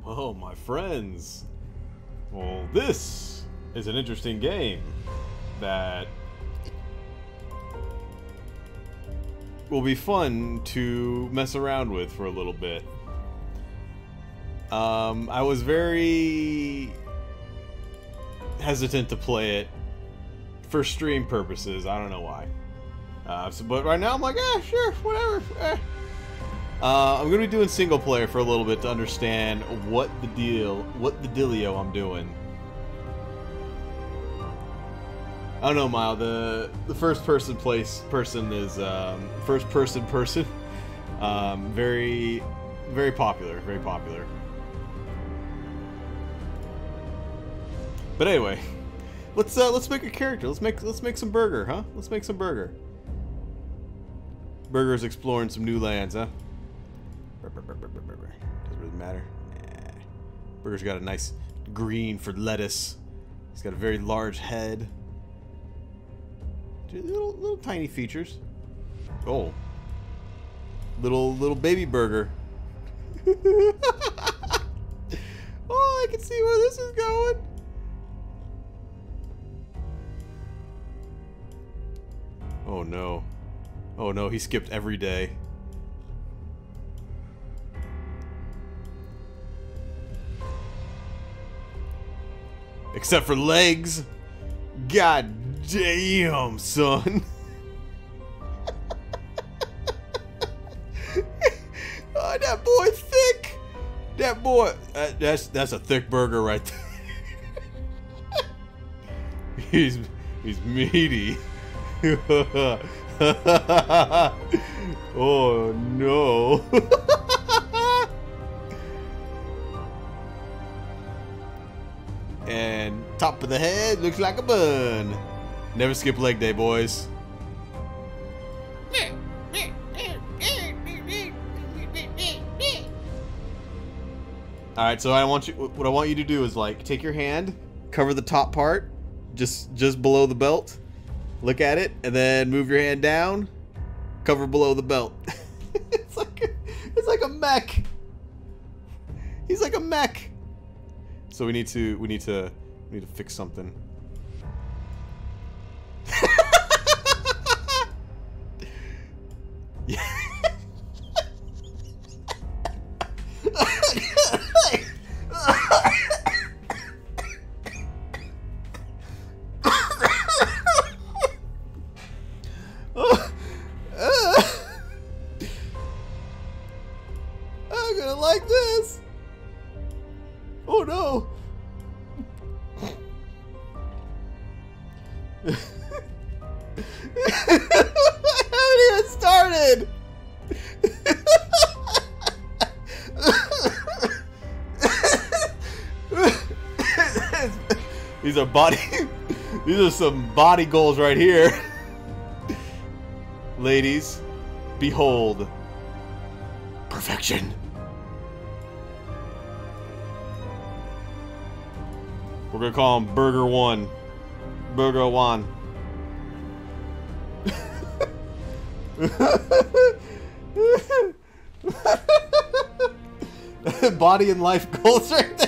Well, my friends, well, this is an interesting game that will be fun to mess around with for a little bit. Um, I was very hesitant to play it for stream purposes. I don't know why. Uh, so, but right now I'm like, eh, sure, whatever. Eh. Uh, I'm gonna be doing single player for a little bit to understand what the deal, what the dealio I'm doing. I don't know, Mile. The the first person place person is um, first person person. Um, very, very popular. Very popular. But anyway, let's uh, let's make a character. Let's make let's make some burger, huh? Let's make some burger. Burger's exploring some new lands, huh? Burger's got a nice green for lettuce. He's got a very large head. Little, little tiny features. Oh. Little, little baby burger. oh, I can see where this is going. Oh no. Oh no, he skipped every day. Except for legs. God damn, son. oh, that boy thick. That boy, uh, that's that's a thick burger right there. he's he's meaty. oh no. And top of the head looks like a bun. Never skip leg day, boys. All right, so I want you. What I want you to do is like take your hand, cover the top part, just just below the belt. Look at it, and then move your hand down, cover below the belt. it's like a, it's like a mech. He's like a mech. So we need to we need to we need to fix something. These are body. These are some body goals right here. Ladies, behold perfection. We're gonna call him Burger One. Burger One. Body and life goals right now.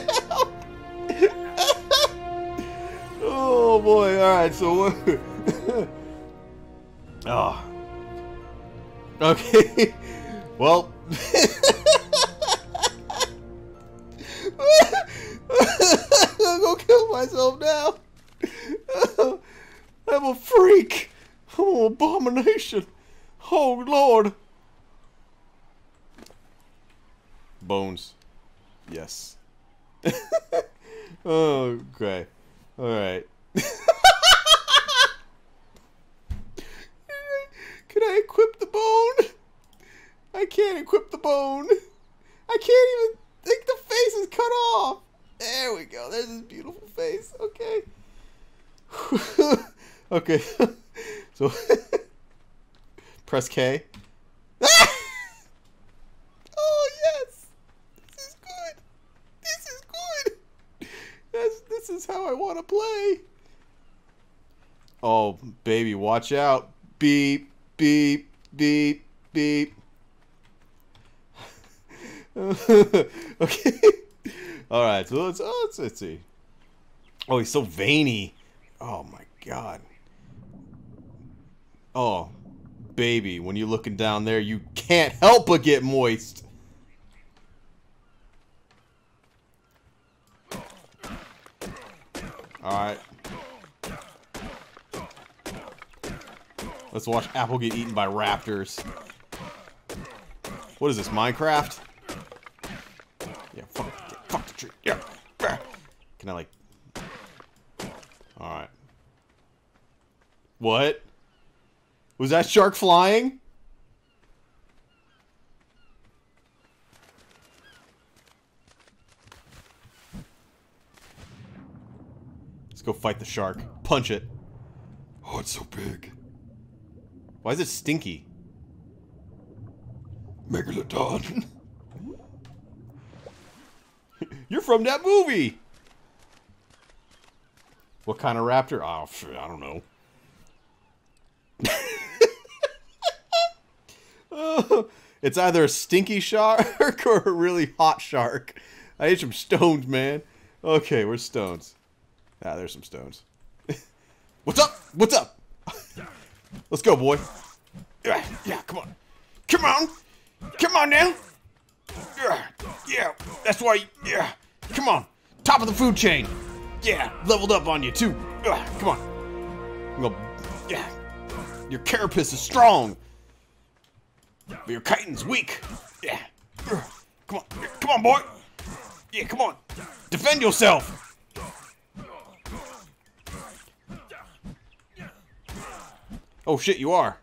Right, so oh, okay. Well. I'm gonna kill myself now. I'm a freak. I'm an abomination. Oh lord. Bones. Yes. oh, okay. Alright. Can I equip the bone? I can't equip the bone. I can't even think the face is cut off. There we go. There's his beautiful face. Okay. okay. so press K. oh yes. This is good. This is good. This this is how I want to play. Oh, baby, watch out. Beep, beep, beep, beep. okay. So oh, oh, let's, oh, let's let's. Oh, he's so veiny. Oh my god. Oh, baby, when you're looking down there, you can't help but get moist. Alright. Let's watch Apple get eaten by raptors. What is this, Minecraft? Yeah, fuck, fuck the tree. Yeah. Can I, like... Alright. What? Was that shark flying? Let's go fight the shark. Punch it. Oh, it's so big. Why is it stinky? Megalodon. You're from that movie. What kind of raptor? Oh, I don't know. it's either a stinky shark or a really hot shark. I ate some stones, man. Okay, where's stones? Ah, there's some stones. What's up? What's up? Let's go, boy. Yeah, yeah, come on. Come on. Come on now. Yeah, yeah, that's why, yeah. Come on. Top of the food chain. Yeah, leveled up on you, too. Yeah, come on. Gonna, yeah. Your carapace is strong. But your chitin's weak. Yeah. Come on. Come on, boy. Yeah, come on. Defend yourself. Oh shit, you are.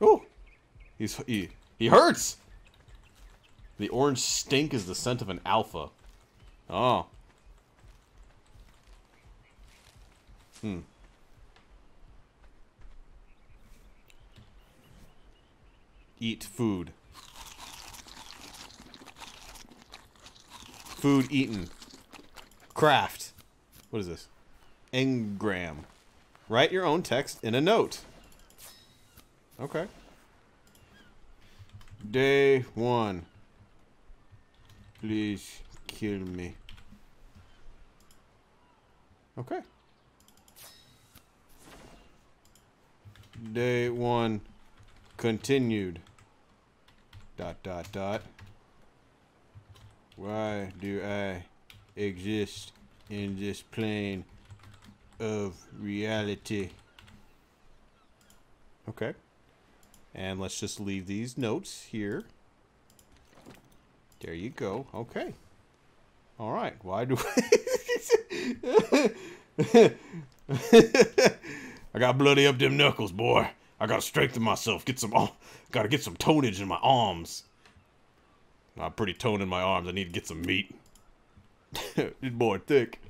Oh. He's he he hurts. The orange stink is the scent of an alpha. Oh. Hmm. Eat food. Food eaten. Craft. What is this? Engram. Write your own text in a note. Okay. Day one. Please kill me. Okay. Day one continued. Dot dot dot. Why do I exist in this plane of reality? Okay. And let's just leave these notes here. There you go. Okay. All right. Why do I got bloody up them knuckles, boy. I gotta strengthen myself. Get some. Oh, gotta get some tonage in my arms. I'm pretty toned in my arms. I need to get some meat. this boy thick.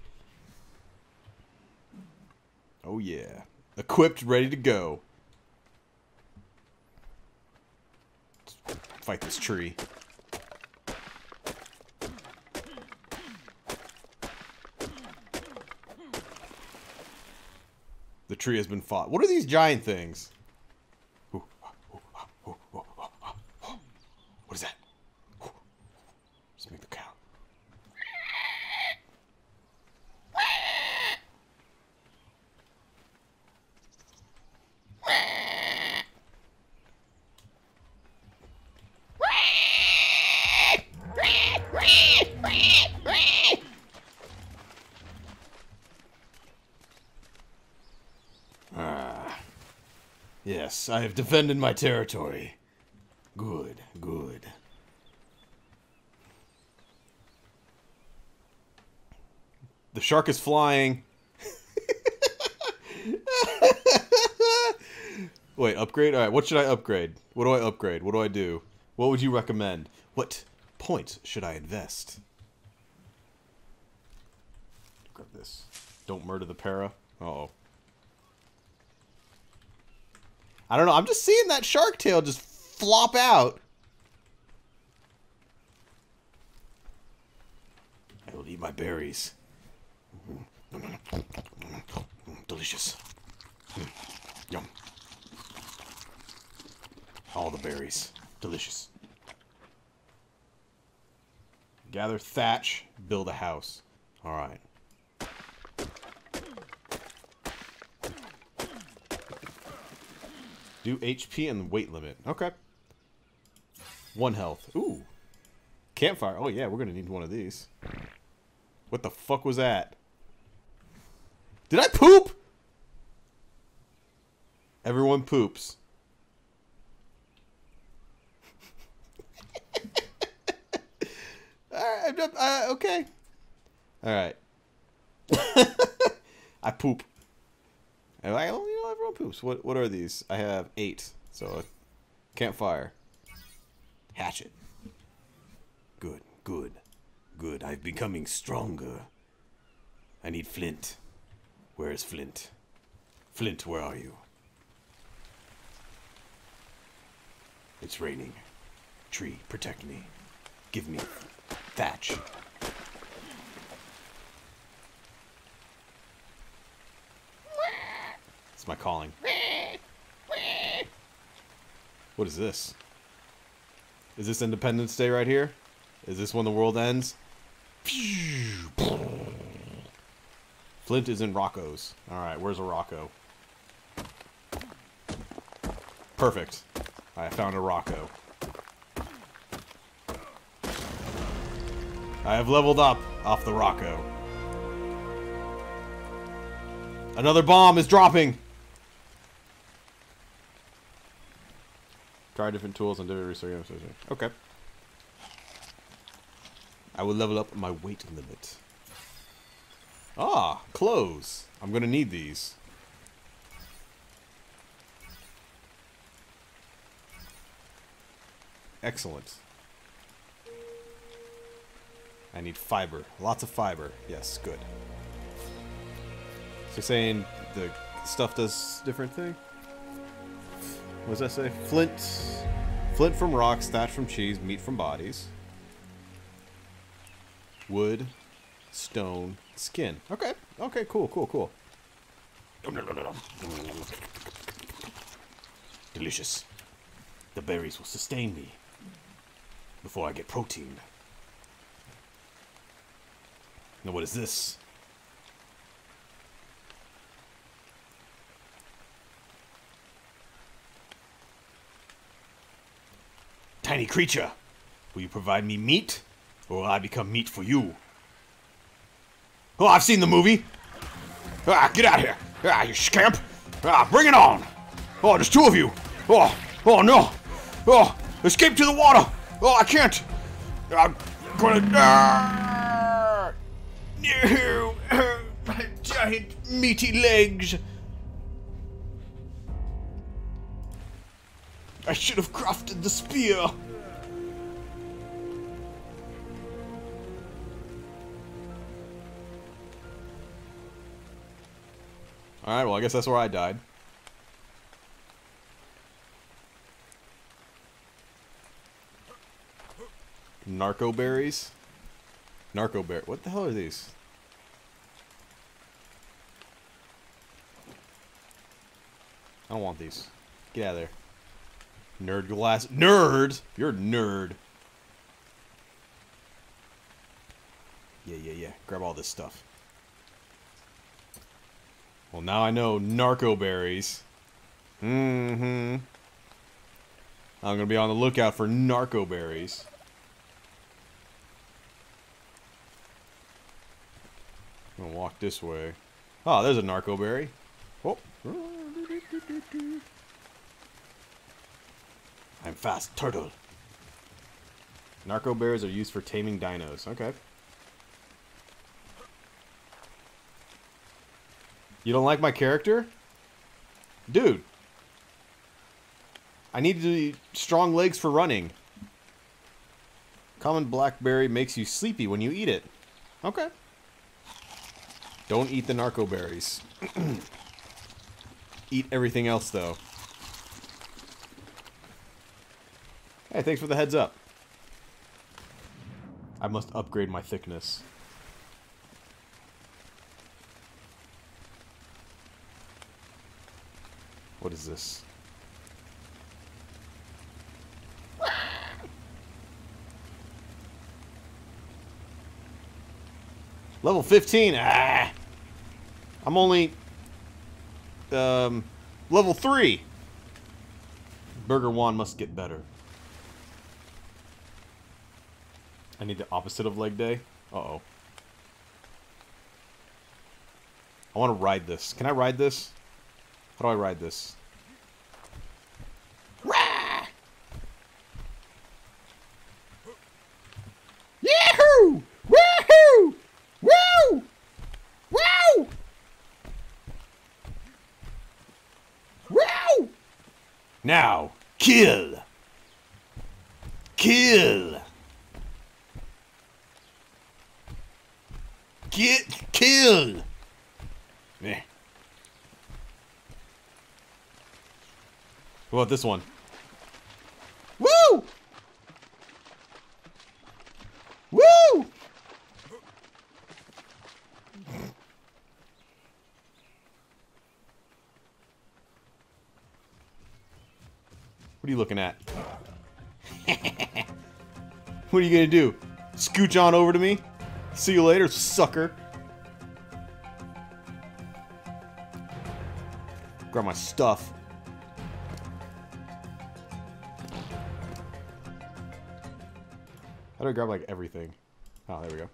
Oh yeah. Equipped, ready to go. Fight this tree. The tree has been fought. What are these giant things? What is that? Let's make the cow. Ah. Yes, I have defended my territory. Good, good. The shark is flying. Wait, upgrade? Alright, what should I upgrade? What do I upgrade? What do I do? What would you recommend? What points should I invest? Grab this. Don't murder the para. Uh oh I don't know. I'm just seeing that shark tail just flop out. I will eat my berries. Delicious. Yum. All the berries. Delicious. Gather thatch, build a house. Alright. Do HP and weight limit. Okay. One health. Ooh. Campfire. Oh yeah, we're gonna need one of these. What the fuck was that? Did I poop? Everyone poops. I'm done uh, okay. Alright. I poop. And I, oh, you know, everyone poops. What, what are these? I have eight. So, campfire. Hatchet. Good, good, good. I'm becoming stronger. I need flint. Where is Flint? Flint, where are you? It's raining. Tree, protect me. Give me thatch. My calling. What is this? Is this Independence Day right here? Is this when the world ends? Flint is in Rocco's. Alright, where's a Rocco? Perfect. I found a Rocco. I have leveled up off the Rocco. Another bomb is dropping! Try different tools and different research. Okay. I will level up my weight limit. Ah, clothes. I'm gonna need these. Excellent. I need fiber. Lots of fiber. Yes, good. So saying the stuff does different thing? What does that say? Flint. Flint from rocks, thatch from cheese, meat from bodies. Wood, stone, skin. Okay. Okay, cool, cool, cool. Delicious. The berries will sustain me before I get protein. Now what is this? Tiny creature, will you provide me meat, or will I become meat for you? Oh, I've seen the movie. Ah, get out of here. Ah, you scamp. Ah, bring it on. Oh, there's two of you. Oh, oh no. Oh, escape to the water. Oh, I can't. I'm gonna. No. My giant meaty legs. I should have crafted the spear. Alright, well, I guess that's where I died. Narco berries? Narco bear. What the hell are these? I don't want these. Get out of there. Nerd glass. Nerd! You're a nerd. Yeah, yeah, yeah. Grab all this stuff. Well, now I know narco berries. Mm-hmm. I'm gonna be on the lookout for narco berries. I'm gonna walk this way. Oh, there's a narco berry. Oh. I'm fast turtle. Narco berries are used for taming dinos. Okay. You don't like my character? Dude. I need to strong legs for running. Common blackberry makes you sleepy when you eat it. Okay. Don't eat the narco berries. eat everything else, though. Hey, thanks for the heads up. I must upgrade my thickness. What is this? Level 15. Ah. I'm only um level 3. Burger One must get better. I need the opposite of leg day. Uh-oh. I want to ride this. Can I ride this? How do I ride this? Yahoo! Woohoo! Woo! Woo! Woo! Now, kill! Kill! Get killed! Yeah. What about this one? Woo! Woo! What are you looking at? what are you gonna do? Scooch on over to me? See you later, sucker. Grab my stuff. Do I grab, like, everything? Oh, there we go.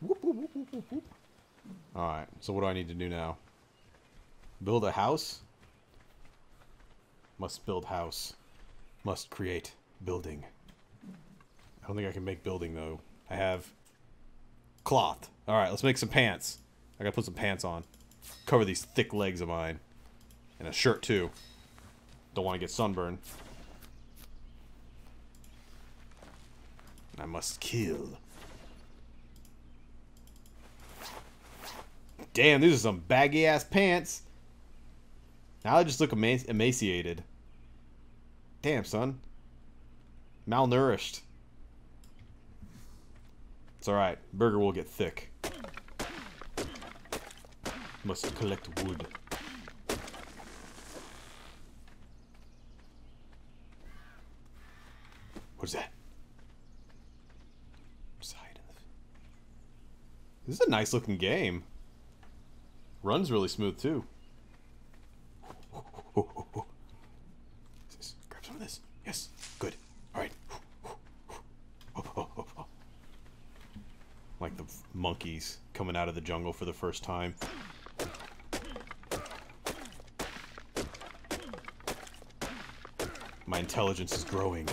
Whoop, whoop, whoop, whoop. Alright, so what do I need to do now? Build a house? Must build house. Must create building. I don't think I can make building, though. I have cloth. Alright, let's make some pants. I gotta put some pants on. Cover these thick legs of mine. And a shirt, too. Don't want to get sunburned. I must kill. Damn, these are some baggy ass pants. Now I just look ema emaciated. Damn, son. Malnourished. It's alright. Burger will get thick. Must collect wood. What's that? Side of This is a nice looking game. Runs really smooth too. Grab some of this. Yes. Good. Alright. Like the monkeys coming out of the jungle for the first time. My intelligence is growing.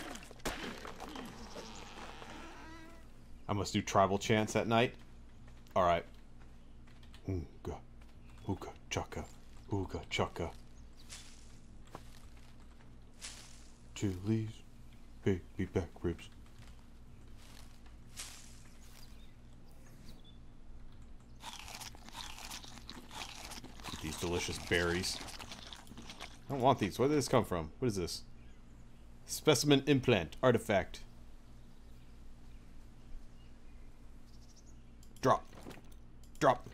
I must do tribal chants at night. Alright. Ooga, ooga, chaka, ooga, chaka. Chilies, baby back ribs. These delicious berries. I don't want these. Where did this come from? What is this? Specimen implant. Artifact. Drop. Drop.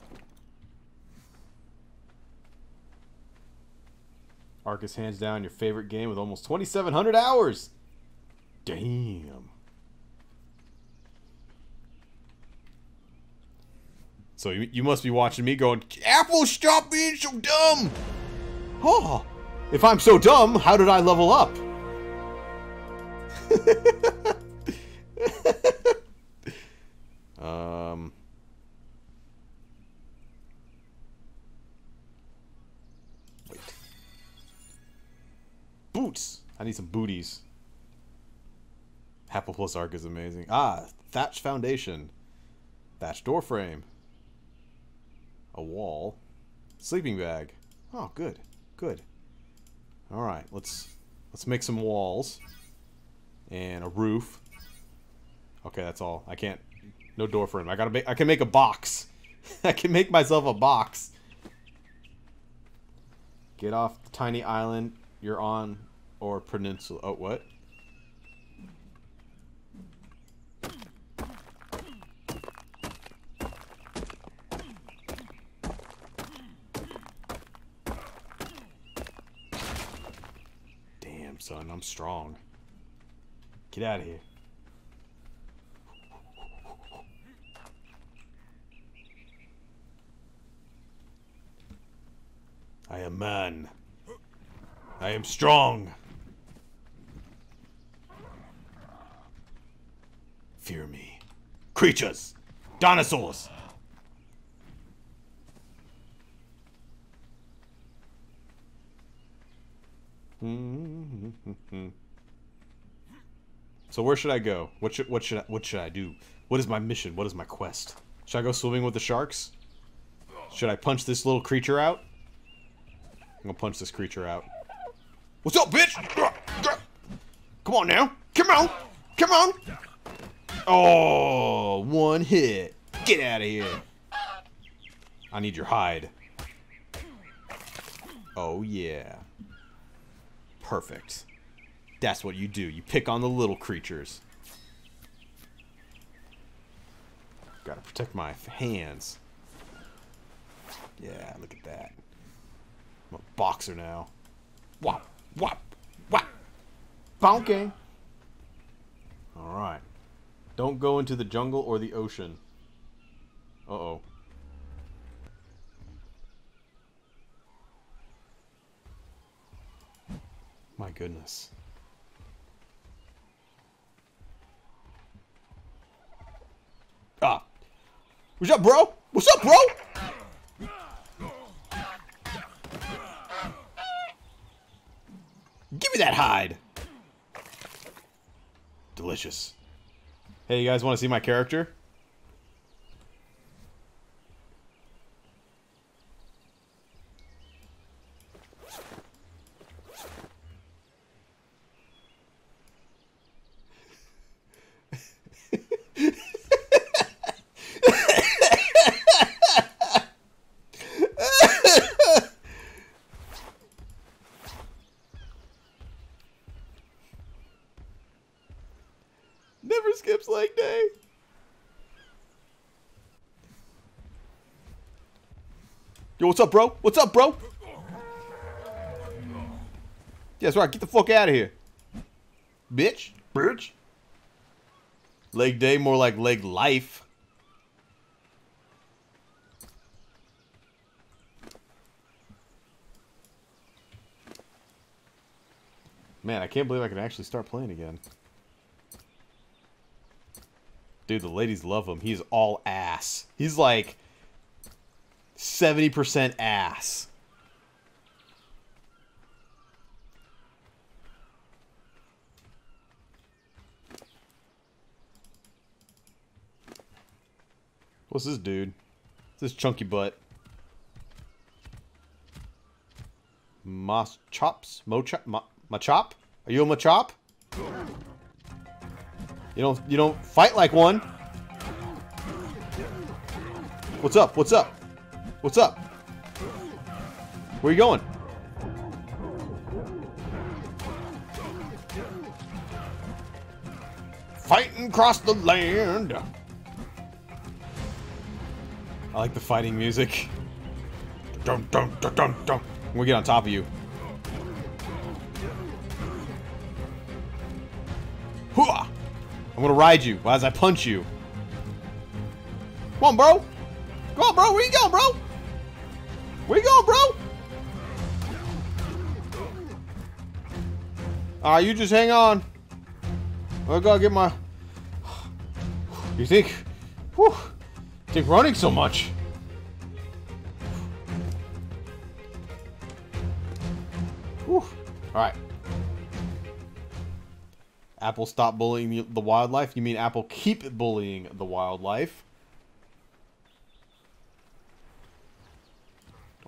Arcus hands down your favorite game with almost 2,700 hours. Damn. So you, you must be watching me going, Apple, stop being so dumb! Oh, if I'm so dumb, how did I level up? um... I need some booties. Apple plus ARK is amazing. Ah, thatch foundation. Thatch door frame. A wall. Sleeping bag. Oh, good. Good. Alright, let's let's make some walls. And a roof. Okay, that's all. I can't no door frame. I gotta make I can make a box. I can make myself a box. Get off the tiny island you're on or peninsula. Oh, what? Damn, son, I'm strong. Get out of here. I am man. I am strong. Fear me. Creatures! Dinosaurs! so where should I go? What should what should I, what should I do? What is my mission? What is my quest? Should I go swimming with the sharks? Should I punch this little creature out? I'm gonna punch this creature out. What's up, bitch? Come on now. Come on. Come on. Oh, one hit. Get out of here. I need your hide. Oh, yeah. Perfect. That's what you do. You pick on the little creatures. Gotta protect my hands. Yeah, look at that. I'm a boxer now. Wop, wop, wop. Bonking. Alright. Don't go into the jungle or the ocean. Uh-oh. My goodness. Ah. What's up, bro? What's up, bro? Give me that hide. Delicious. Hey, you guys want to see my character? Never skips leg day. Yo, what's up, bro? What's up, bro? Yeah, that's right. Get the fuck out of here. Bitch. Bitch. Leg day, more like leg life. Man, I can't believe I can actually start playing again. Dude, the ladies love him. He's all ass. He's like 70% ass. What's this dude? This chunky butt. Mas chops? Mo chop? Are you a Machop? You don't you don't fight like one. What's up? What's up? What's up? Where you going? Fighting across the land. I like the fighting music. Dum dum dum dum dum. Gonna get on top of you. Hooah! I'm gonna ride you as I punch you. Come on, bro. Come on, bro. Where you going, bro? You going, bro? Uh, you just hang on. I gotta get my. You think? Whew, think running so much? Whew. All right. Apple stop bullying the wildlife? You mean Apple keep bullying the wildlife?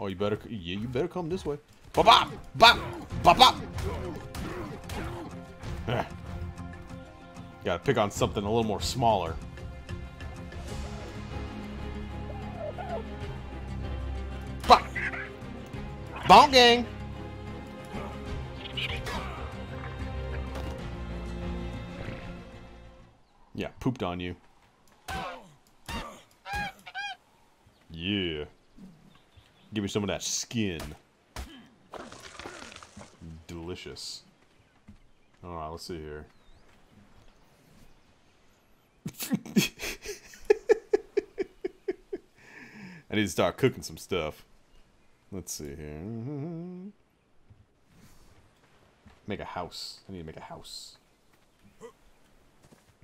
Oh, you better, yeah, you better come this way. Bop bop, bop, bop bop. Eh. Gotta pick on something a little more smaller. Bop. Bonk gang. Yeah, pooped on you. Yeah. Give me some of that skin. Delicious. Alright, let's see here. I need to start cooking some stuff. Let's see here. Make a house. I need to make a house.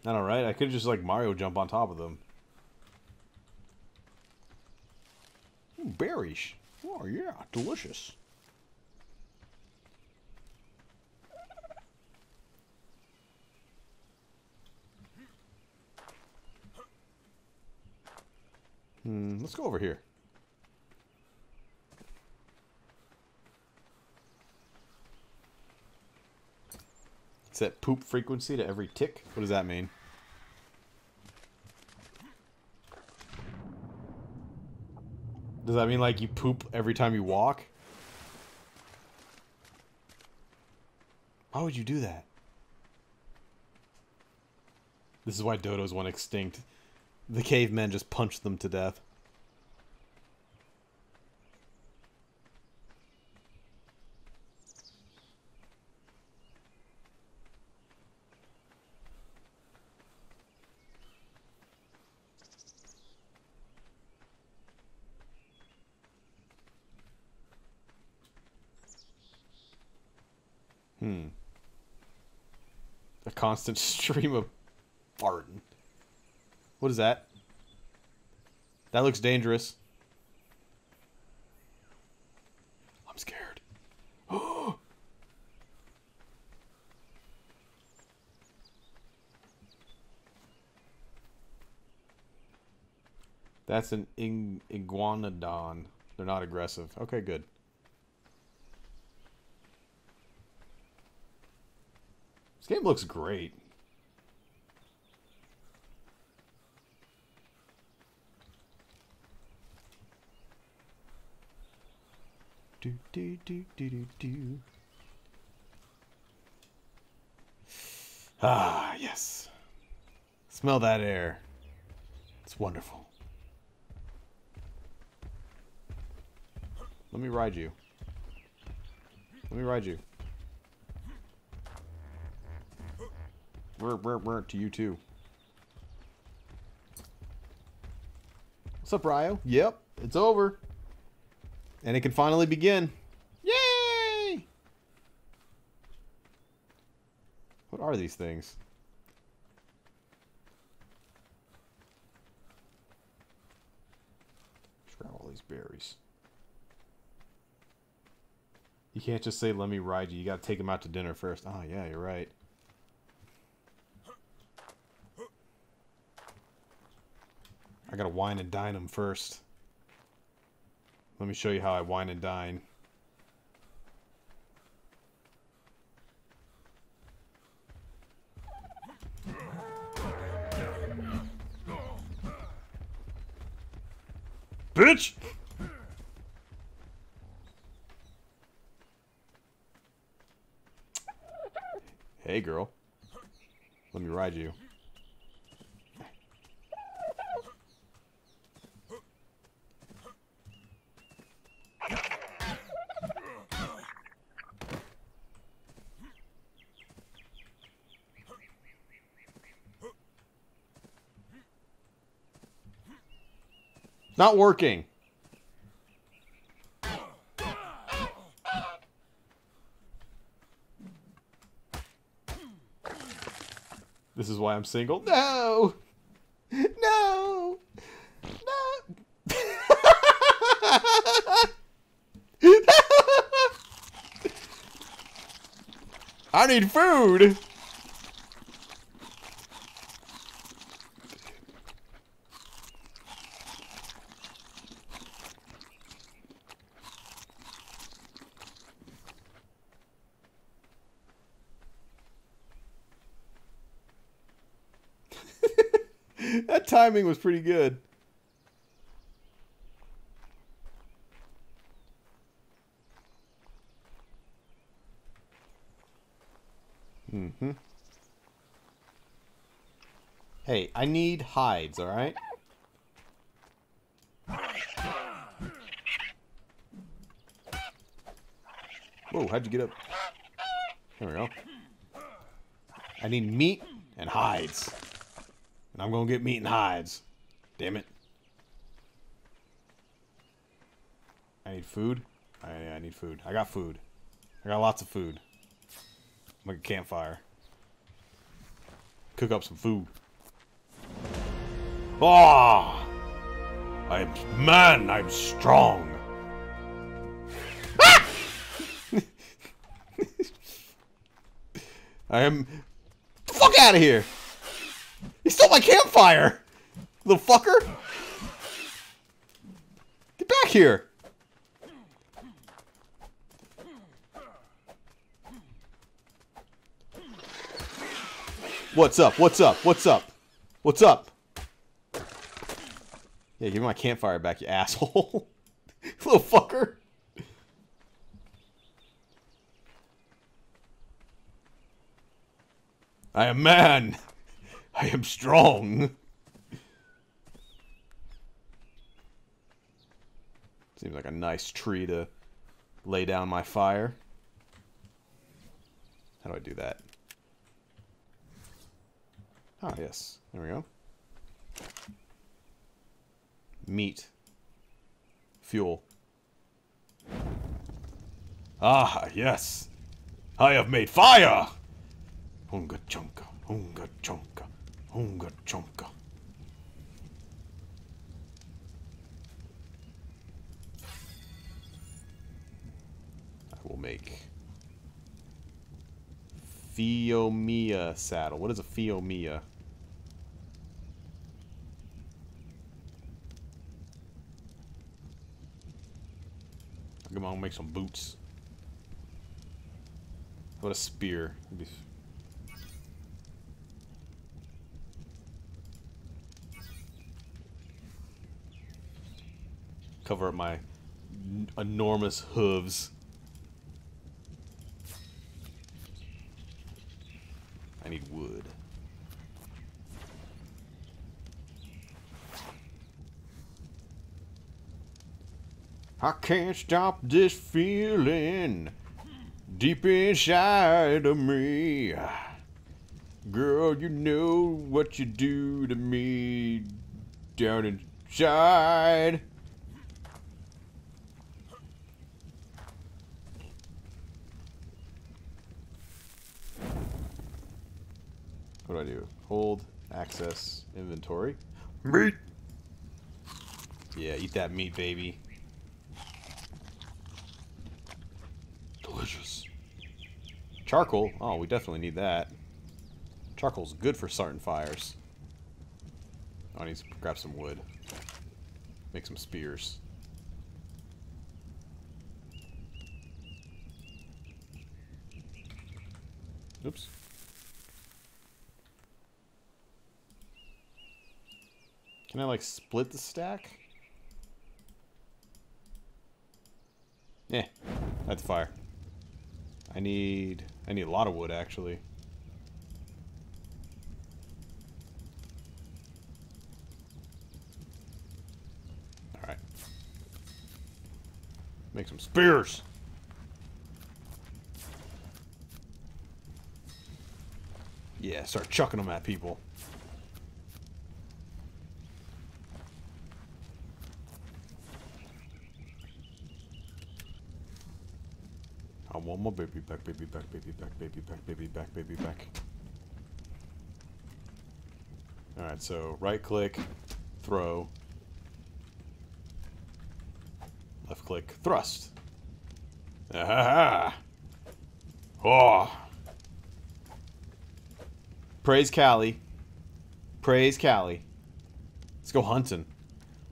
I know, right? I could just like Mario jump on top of them. Berries. Oh yeah, delicious. Hmm, let's go over here. Set poop frequency to every tick? What does that mean? Does that mean like you poop every time you walk? Why would you do that? This is why dodos went extinct. The cavemen just punched them to death. Hmm. A constant stream of farting. What is that? That looks dangerous. I'm scared. That's an ing iguanodon. They're not aggressive. Okay, good. This game looks great. Do do do do do do. Ah, yes. Smell that air. It's wonderful. Let me ride you. Let me ride you. Brr, to you too. What's up, Ryo? Yep, it's over. And it can finally begin. Yay! What are these things? Just grab all these berries. You can't just say, let me ride you. You gotta take him out to dinner first. Oh, yeah, you're right. I gotta wine and dine them first. Let me show you how I wine and dine. Bitch! Hey, girl. Let me ride you. Not working. This is why I'm single. No! No! No! I need food! that timing was pretty good. Mm-hmm. Hey, I need hides, alright? Whoa, how'd you get up? There we go. I need meat and hides. And I'm gonna get meat and hides. Damn it. I need food. I, I need food. I got food. I got lots of food. Like a campfire. Cook up some food. Ah! I'm man, I'm strong. Ah! I am fuck out of here! He stole my campfire! Little fucker! Get back here! What's up? What's up? What's up? What's up? Yeah, give me my campfire back, you asshole. Little fucker. I am man. I am strong. Seems like a nice tree to lay down my fire. How do I do that? Ah, yes. There we go. Meat. Fuel. Ah, yes. I have made fire! Hunga chunka, hunga chunka, hunga chunka. I will make Phiomia saddle. What is a Phiomia? Come on, make some boots. What a spear. Cover up my enormous hooves. I need wood. I can't stop this feeling deep inside of me. Girl, you know what you do to me down inside. What do I do? Hold, access, inventory. Meat! Yeah, eat that meat, baby. Delicious. Charcoal? Oh, we definitely need that. Charcoal's good for starting fires. Oh, I need to grab some wood. Make some spears. Oops. Can I, like, split the stack? Yeah, that's fire. I need... I need a lot of wood, actually. Alright. Make some spears! Yeah, start chucking them at people. My baby back, baby back, baby back, baby back, baby back, baby back. Alright, so right click, throw. Left click, thrust. Ah! Oh! Praise Callie. Praise Callie. Let's go hunting.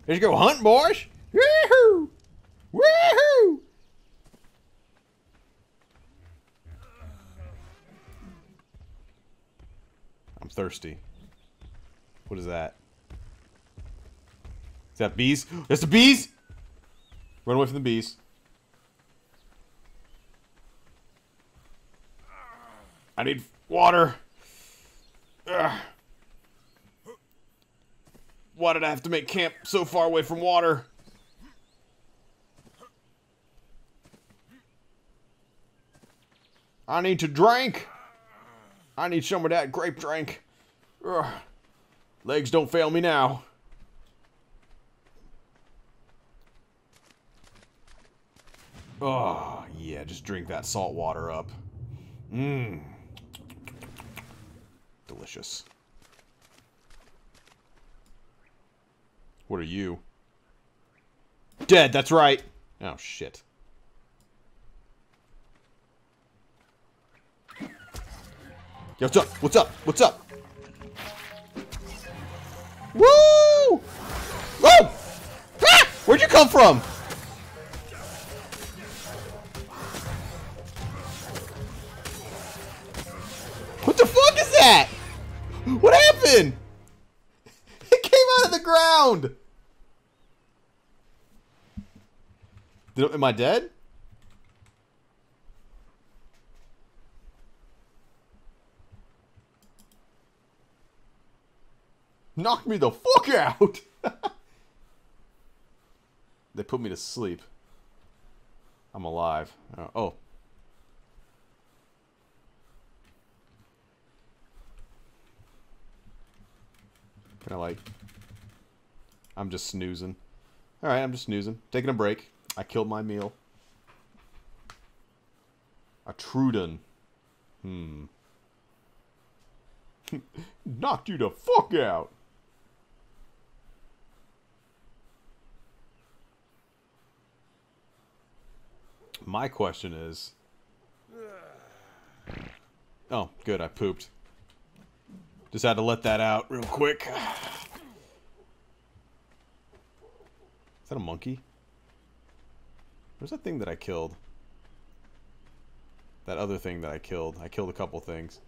Let's go hunt, boys! Thirsty. What is that? Is that bees? That's the bees! Run away from the bees. I need water. Ugh. Why did I have to make camp so far away from water? I need to drink. I need some of that grape drink. Ugh. Legs don't fail me now. Oh, yeah, just drink that salt water up. Mmm. Delicious. What are you? Dead, that's right. Oh, shit. Yo, what's up? What's up? What's up? Woo! Whoa! Ah! Where'd you come from? What the fuck is that? What happened? It came out of the ground. Did, am I dead? Knock me the fuck out! they put me to sleep. I'm alive. Uh, oh. Can I like... I'm just snoozing. Alright, I'm just snoozing. Taking a break. I killed my meal. A Troodon. Hmm. Knocked you the fuck out! My question is... Oh, good, I pooped. Just had to let that out real quick. Is that a monkey? Where's that thing that I killed? That other thing that I killed. I killed a couple things.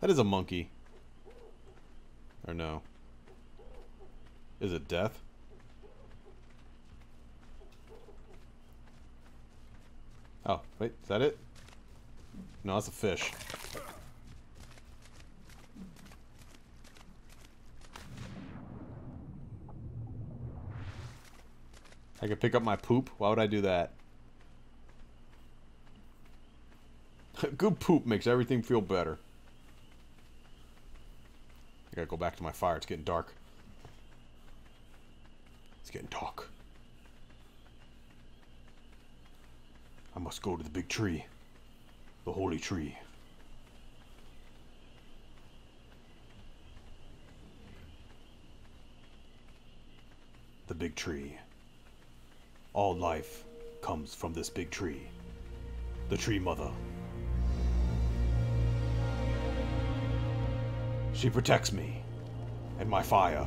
That is a monkey. Or no. Is it death? Oh, wait, is that it? No, that's a fish. I can pick up my poop? Why would I do that? Good poop makes everything feel better. I gotta go back to my fire. It's getting dark. It's getting dark. I must go to the big tree. The holy tree. The big tree. All life comes from this big tree. The tree mother. She protects me and my fire.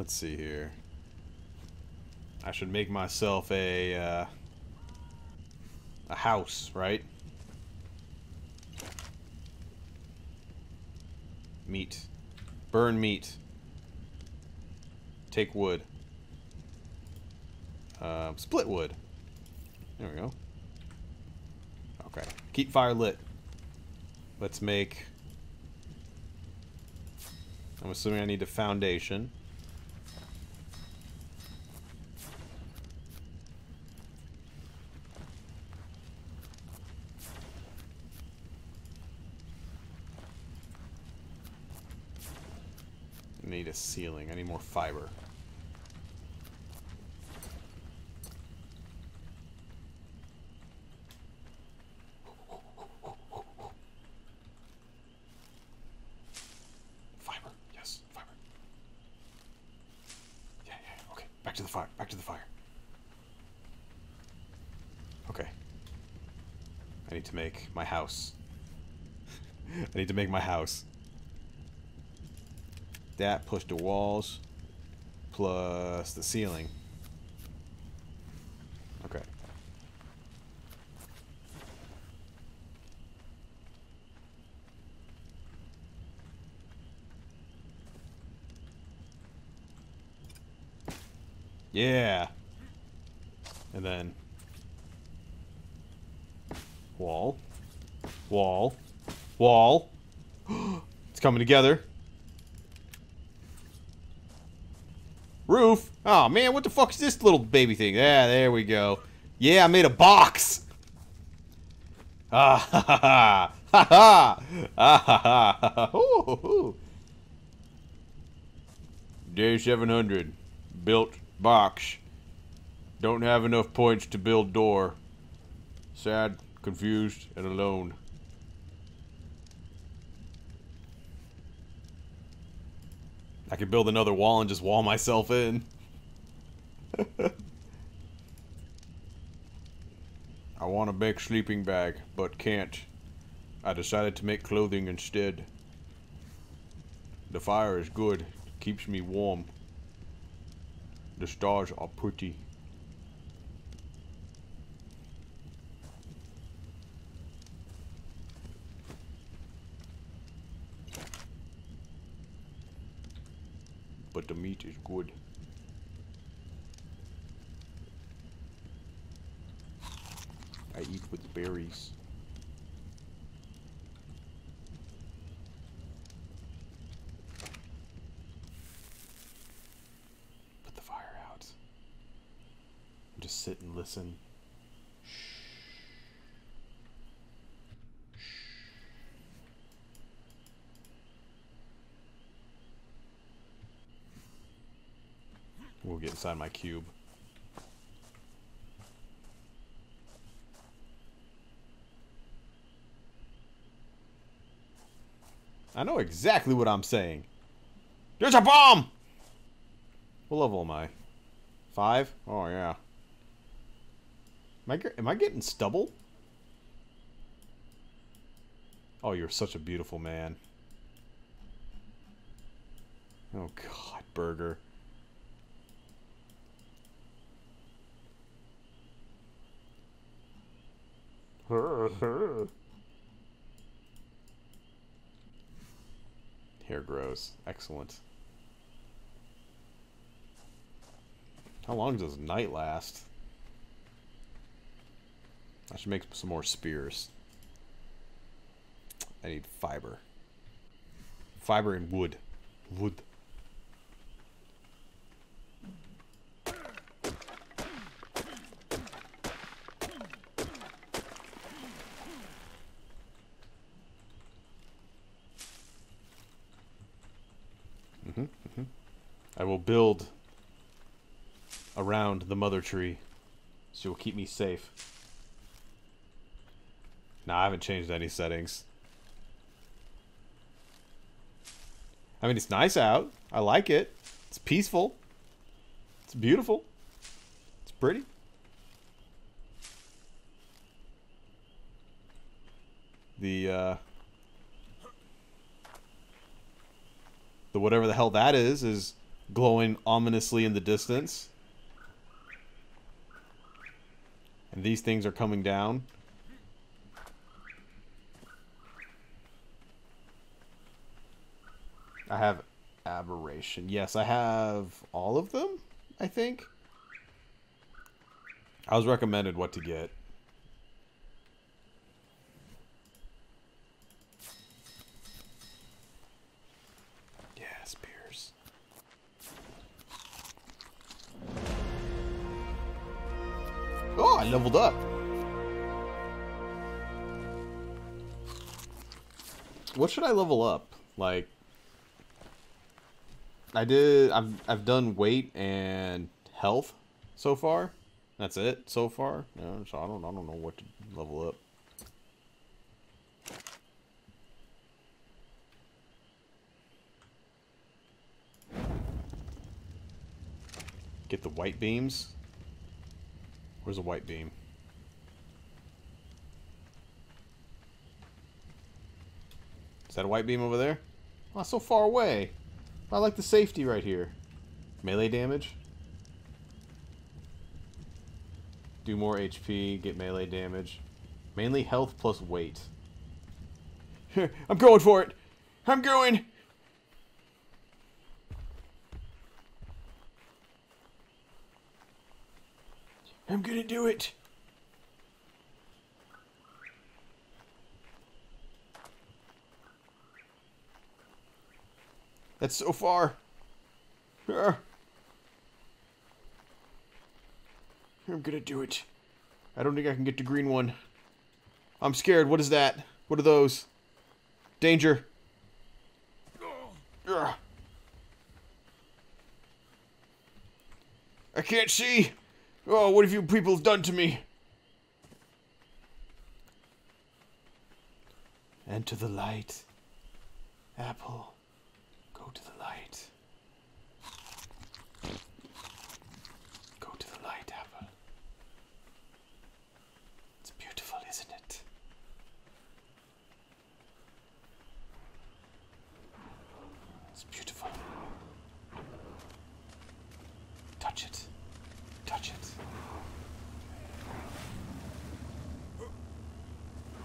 Let's see here. I should make myself a uh, a house, right? Meat. Burn meat. Take wood. Uh, split wood. There we go. Okay. Keep fire lit. Let's make... I'm assuming I need a foundation. need a ceiling. I need more fiber. Fiber. Yes, fiber. Yeah, yeah, okay. Back to the fire. Back to the fire. Okay. I need to make my house. I need to make my house that push the walls plus the ceiling. Okay. Yeah. And then wall, wall, wall. it's coming together. Man, what the fuck is this little baby thing? Yeah, there we go. Yeah, I made a box. Ah ha ha ha ha ha ah ha ha ha. Day 700. Built box. Don't have enough points to build door. Sad, confused, and alone. I could build another wall and just wall myself in. I want a big sleeping bag, but can't. I decided to make clothing instead. The fire is good, keeps me warm. The stars are pretty. But the meat is good. I eat with berries. Put the fire out. Just sit and listen. We'll get inside my cube. I know exactly what I'm saying. There's a bomb! What level am I? Five? Oh, yeah. Am I, am I getting stubble? Oh, you're such a beautiful man. Oh, God, Burger. Hair grows. Excellent. How long does night last? I should make some more spears. I need fiber. Fiber and wood. Wood. Mm-hmm, mm-hmm. I will build around the mother tree it will keep me safe. Nah, I haven't changed any settings. I mean, it's nice out. I like it. It's peaceful. It's beautiful. It's pretty. The, uh... The whatever the hell that is, is glowing ominously in the distance. And these things are coming down. I have aberration. Yes, I have all of them, I think. I was recommended what to get. I leveled up. What should I level up? Like I did. I've I've done weight and health so far. That's it so far. Yeah, so I don't I don't know what to level up. Get the white beams. Where's the white beam? Is that a white beam over there? Oh, so far away. I like the safety right here. Melee damage. Do more HP, get melee damage. Mainly health plus weight. I'm going for it! I'm going! I'm gonna do it. That's so far. Ah. I'm gonna do it. I don't think I can get the green one. I'm scared. What is that? What are those? Danger. I can't see. Oh, what have you people done to me? Enter the light. Apple, go to the light. Go to the light, Apple. It's beautiful, isn't it? It's beautiful. Touch it. Touch it.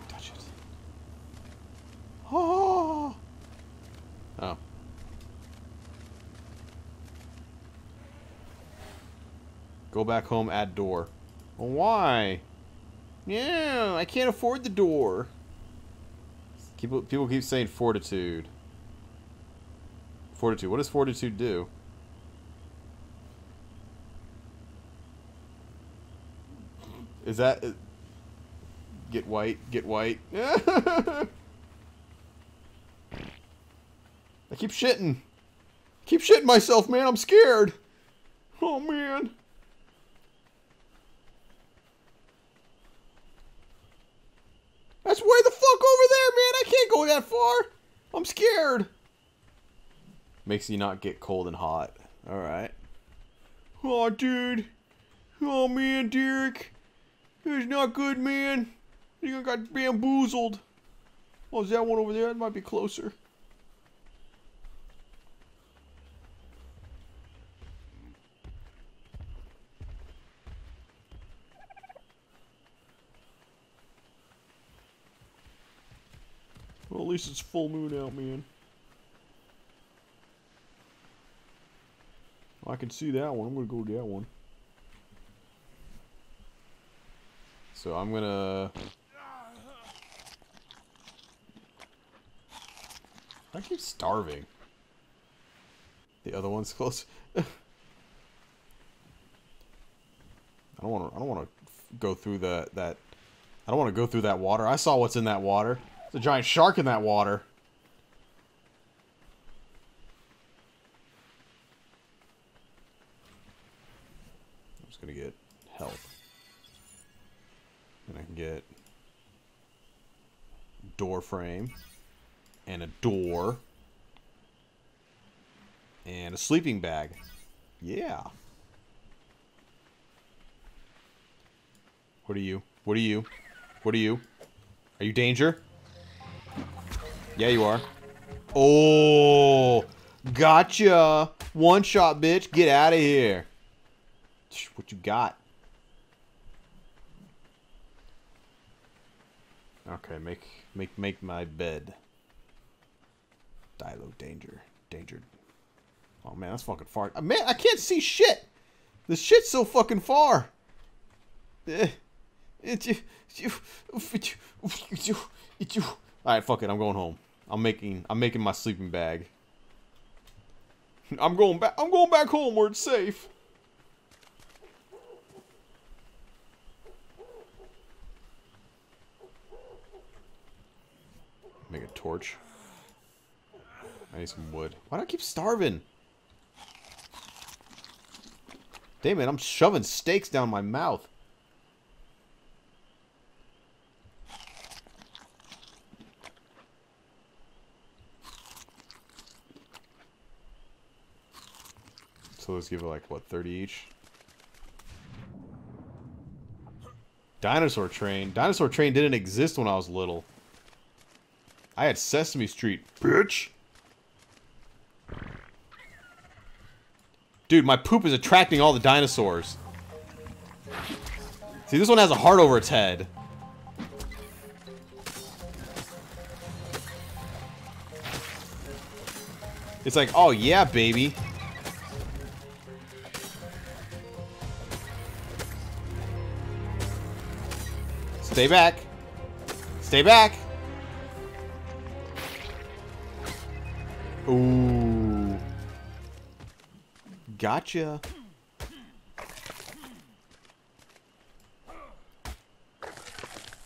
Touch it. Oh. Oh. Go back home, add door. Why? Yeah, I can't afford the door. People, people keep saying fortitude. Fortitude. What does fortitude do? Is that... uh, Get white, get white. I keep shitting. Keep shitting myself, man. I'm scared. Oh, man. That's way the fuck over there, man. I can't go that far. I'm scared. Makes you not get cold and hot. Alright. Oh, dude. Oh, man, Derek. It's not good, man. You got bamboozled. Oh, is that one over there? That might be closer. At least it's full moon out, man. I can see that one. I'm gonna go to that one. So I'm gonna. I keep starving. The other one's close. I don't want to. I don't want to go through the that. I don't want to go through that water. I saw what's in that water. There's a giant shark in that water. I'm just gonna get help. And I can get door frame and a door and a sleeping bag. Yeah. What are you? What are you? What are you? Are you danger? Yeah, you are. Oh, gotcha. One shot, bitch. Get out of here. What you got? Okay, make make make my bed. Dilo danger. Danger. Oh man, that's fucking far. Uh, Man, I can't see shit. The shit's so fucking far. Eh. Alright, fuck it, I'm going home. I'm making I'm making my sleeping bag. I'm going back I'm going back home where it's safe. Make a torch. I need some wood. Why do I keep starving? Damn it, I'm shoving steaks down my mouth. So let's give it like, what, 30 each? Dinosaur Train. Dinosaur Train didn't exist when I was little. I had Sesame Street, bitch. Dude, my poop is attracting all the dinosaurs. See, this one has a heart over its head. It's like, oh yeah, baby. Stay back. Stay back. Ooh. Gotcha.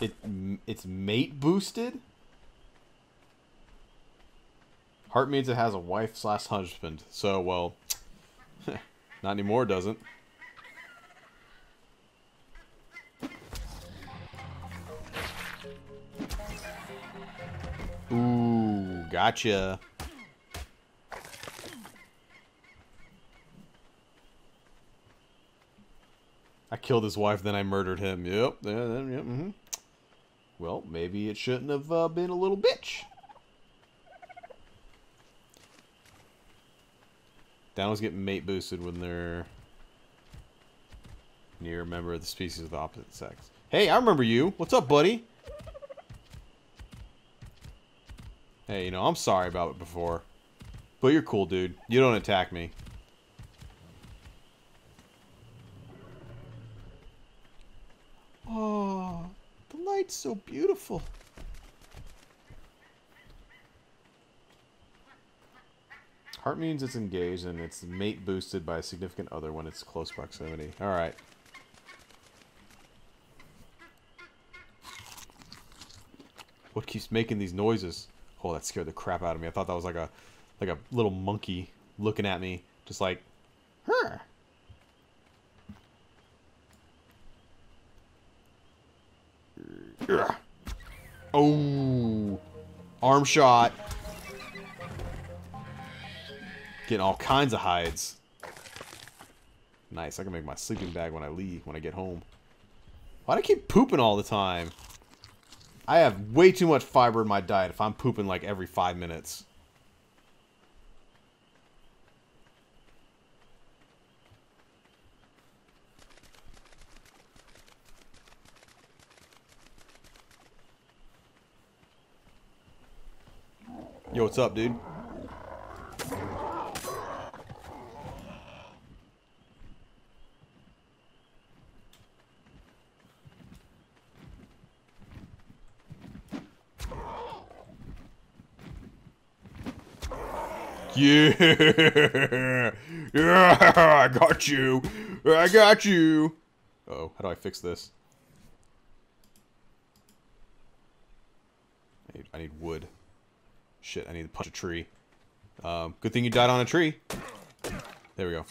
It it's mate boosted. Heart means it has a wife slash husband. So well, not anymore, doesn't. Gotcha. I killed his wife, then I murdered him. Yep. Mm -hmm. Well, maybe it shouldn't have uh, been a little bitch. Downers get mate boosted when they're near a member of the species of the opposite sex. Hey, I remember you. What's up, buddy? Hey, you know, I'm sorry about it before. But you're cool, dude. You don't attack me. Oh, the light's so beautiful. Heart means it's engaged and it's mate boosted by a significant other when it's close proximity. Alright. What keeps making these noises? Oh, that scared the crap out of me. I thought that was like a like a little monkey looking at me, just like, huh. Oh, arm shot. Getting all kinds of hides. Nice. I can make my sleeping bag when I leave, when I get home. Why do I keep pooping all the time? I have way too much fiber in my diet if I'm pooping like every five minutes. Yo, what's up, dude? Yeah! Yeah! I got you! I got you! Uh oh, how do I fix this? I need, I need wood. Shit, I need to punch a tree. Um, good thing you died on a tree. There we go.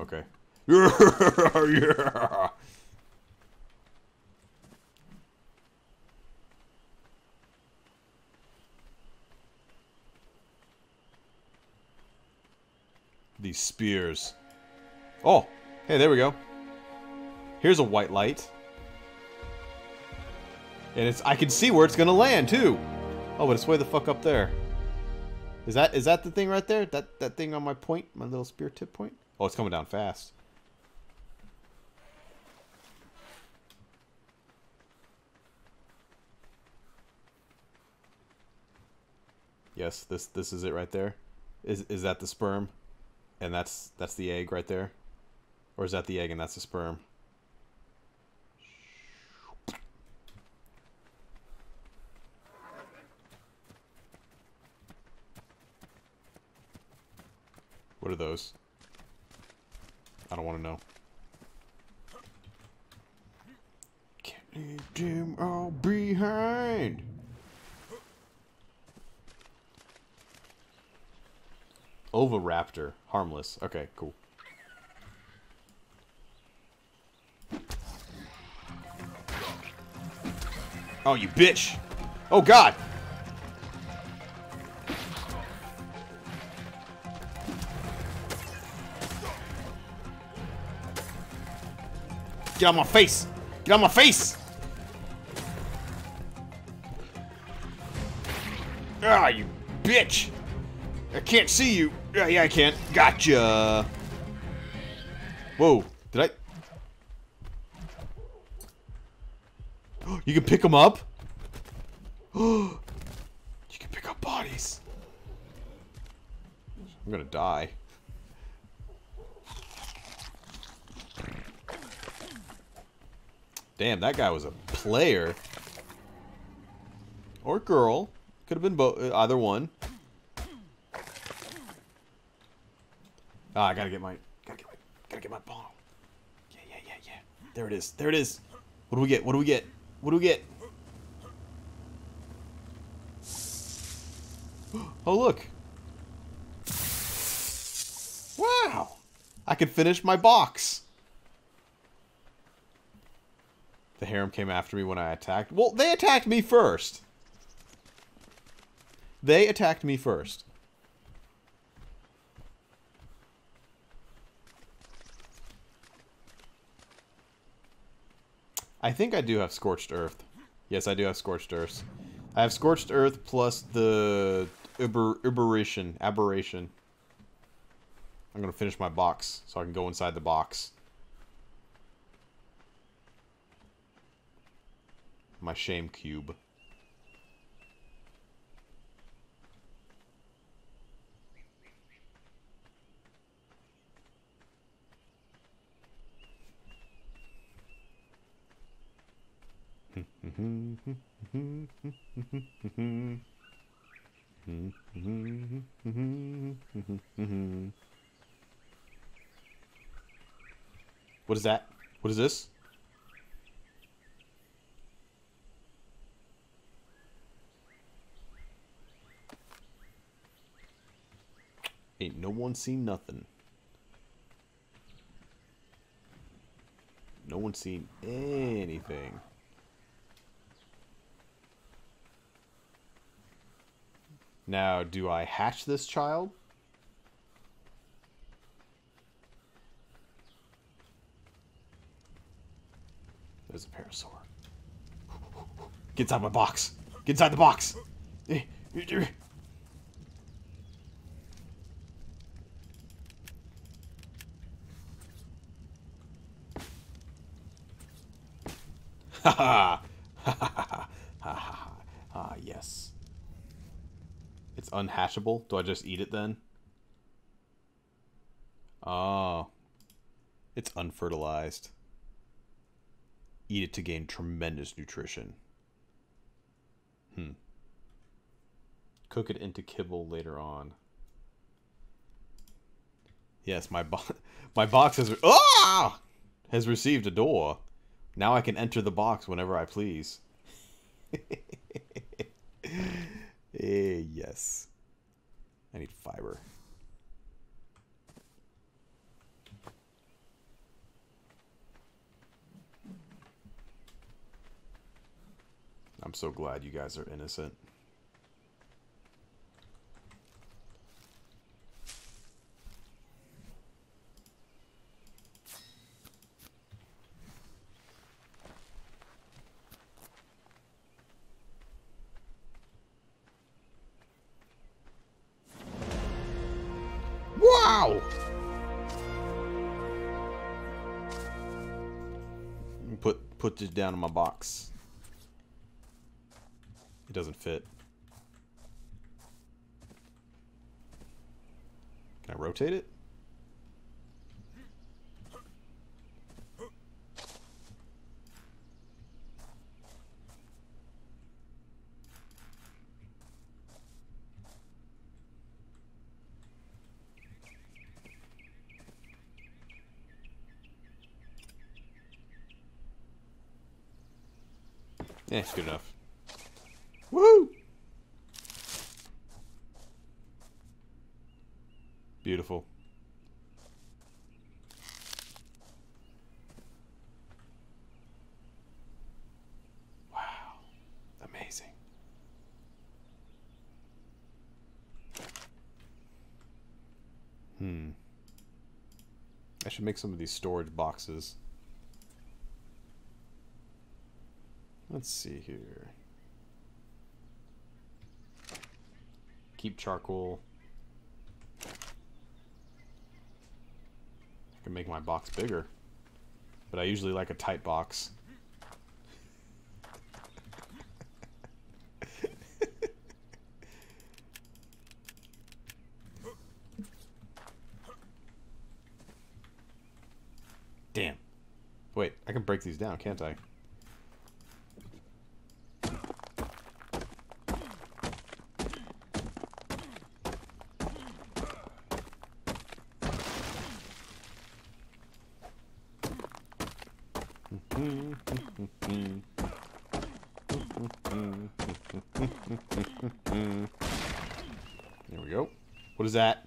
Okay. yeah! These spears. Oh, hey, there we go. Here's a white light. And it's I can see where it's gonna land too. Oh, but it's way the fuck up there. Is that is that the thing right there? That that thing on my point, my little spear tip point? Oh, it's coming down fast. Yes, this this is it right there. Is is that the sperm? And that's that's the egg right there? Or is that the egg and that's the sperm? What are those? I don't want to know. Can't leave them all behind. Oviraptor. Harmless. Okay, cool. Oh, you bitch! Oh, God! Get out my face! Get out my face! Ah, you bitch! I can't see you. Yeah, yeah, I can. Gotcha. Whoa, did I? You can pick them up? you can pick up bodies. I'm gonna die. Damn, that guy was a player. Or girl. Could have been both, uh, either one. Ah, I gotta get my, gotta get my, gotta get my ball. Yeah, yeah, yeah, yeah. There it is. There it is. What do we get? What do we get? What do we get? Oh, look. Wow. I could finish my box. The harem came after me when I attacked. Well, they attacked me first. They attacked me first. I think I do have Scorched Earth. Yes, I do have Scorched Earth. I have Scorched Earth plus the Uber, Aberration. Aberration. I'm going to finish my box so I can go inside the box. My shame cube. What is that? What is this? Ain't no one seen nothing. No one seen anything. Now, do I hatch this child? There's a parasaur. Get inside my box. Get inside the box. Ha ha! Ha ha ha ha! Ah, yes. It's unhatchable? Do I just eat it then? Oh. It's unfertilized. Eat it to gain tremendous nutrition. Hmm. Cook it into kibble later on. Yes, my bo my box has ah! has received a door. Now I can enter the box whenever I please. eh, yes. I need fiber. I'm so glad you guys are innocent. Put this down in my box. It doesn't fit. Can I rotate it? Yeah, it's good enough. Woo! Beautiful. Wow. Amazing. Hmm. I should make some of these storage boxes. Let's see here. Keep charcoal. I can make my box bigger. But I usually like a tight box. Damn. Wait, I can break these down, can't I? There we go. What is that?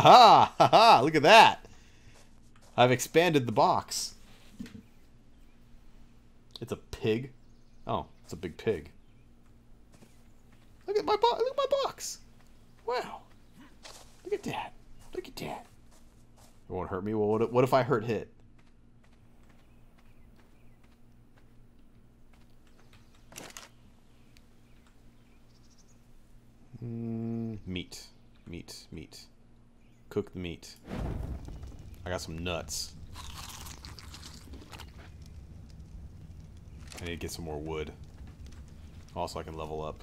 Haha! Haha! Look at that! I've expanded the box. It's a pig. Oh, it's a big pig. Look at my box. Look at my box. Wow. Look at that. Look at that. It won't hurt me. Well, what if I hurt hit? Mm, meat. Meat. Meat. Cook the meat. I got some nuts. I need to get some more wood. Also, I can level up.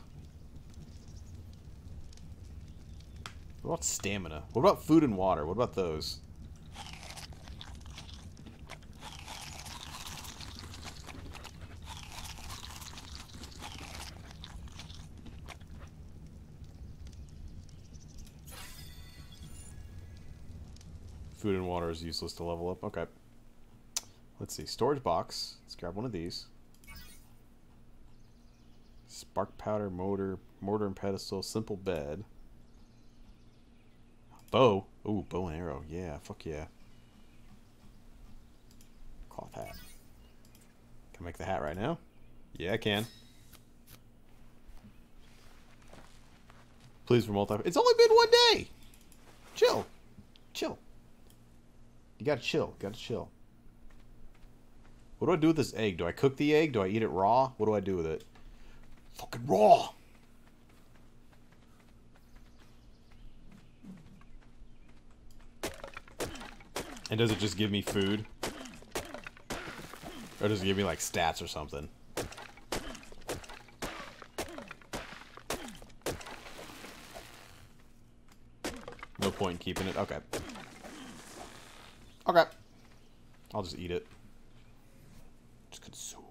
What about stamina? What about food and water? What about those? Food and water is useless to level up. Okay. Let's see. Storage box. Let's grab one of these. Spark powder, motor, mortar and pedestal, simple bed. Bow. Ooh, bow and arrow. Yeah, fuck yeah. Cloth hat. Can I make the hat right now? Yeah, I can. Please for multi. It's only been one day. Chill. Chill. You gotta chill. Gotta chill. What do I do with this egg? Do I cook the egg? Do I eat it raw? What do I do with it? Fucking raw! And does it just give me food? Or does it give me, like, stats or something? No point in keeping it? Okay. Okay. I'll just eat it. Just consume.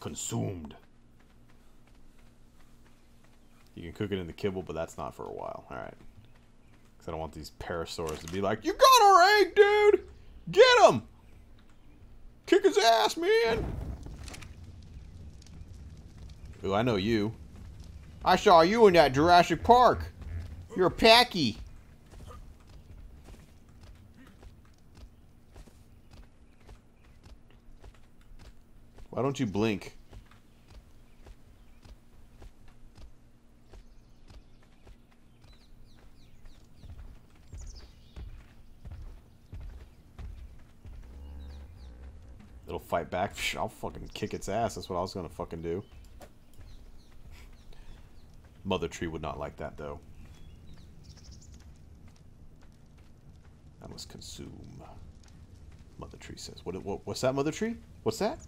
Consumed. You can cook it in the kibble, but that's not for a while. Alright. Because I don't want these parasaurs to be like, You got our egg, dude! Get him! Kick his ass, man! Ooh, I know you. I saw you in that Jurassic Park. You're a pachy. Why don't you blink? It'll fight back. I'll fucking kick its ass. That's what I was gonna fucking do. Mother Tree would not like that, though. I must consume. Mother Tree says. What, what? What's that, Mother Tree? What's that?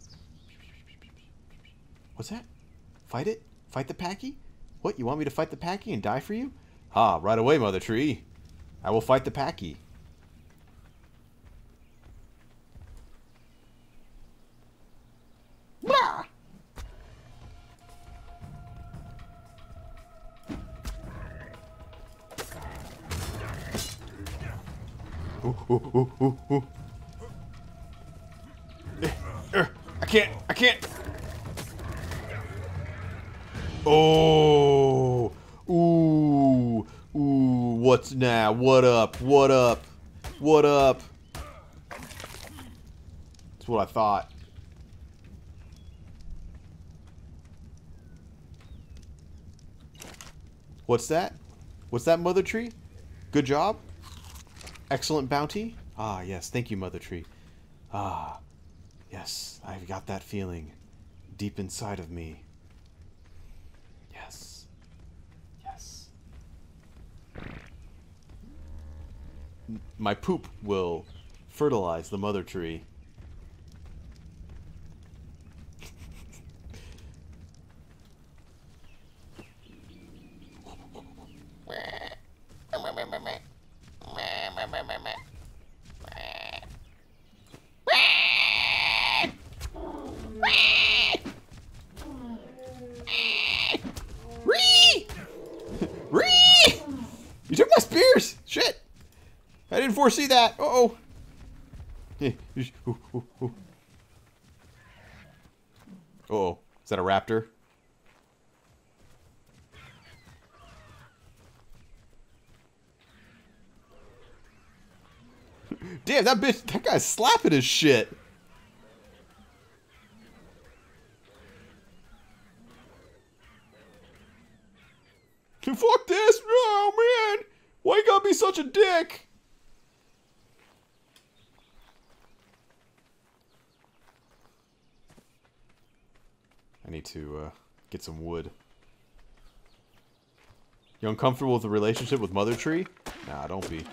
What's that? Fight it? Fight the Pachy? What, you want me to fight the Pachy and die for you? Ah, right away, Mother Tree. I will fight the Pachy. Blah! Ooh, ooh, ooh, ooh, ooh. Eh, er, I can't, I can't. Oh, ooh, ooh, what's now? What up? What up? What up? That's what I thought. What's that? What's that, Mother Tree? Good job? Excellent bounty? Ah, yes, thank you, Mother Tree. Ah, yes, I've got that feeling deep inside of me. Yes. Yes. My poop will fertilize the mother tree. Ree! Ree! You took my spears! Shit! I didn't foresee that. Uh oh. Uh oh. Is that a raptor? Damn, that bitch, that guy's slapping his shit. Fuck this! Oh man! Why you gotta be such a dick? I need to uh, get some wood. You uncomfortable with the relationship with Mother Tree? Nah, don't be.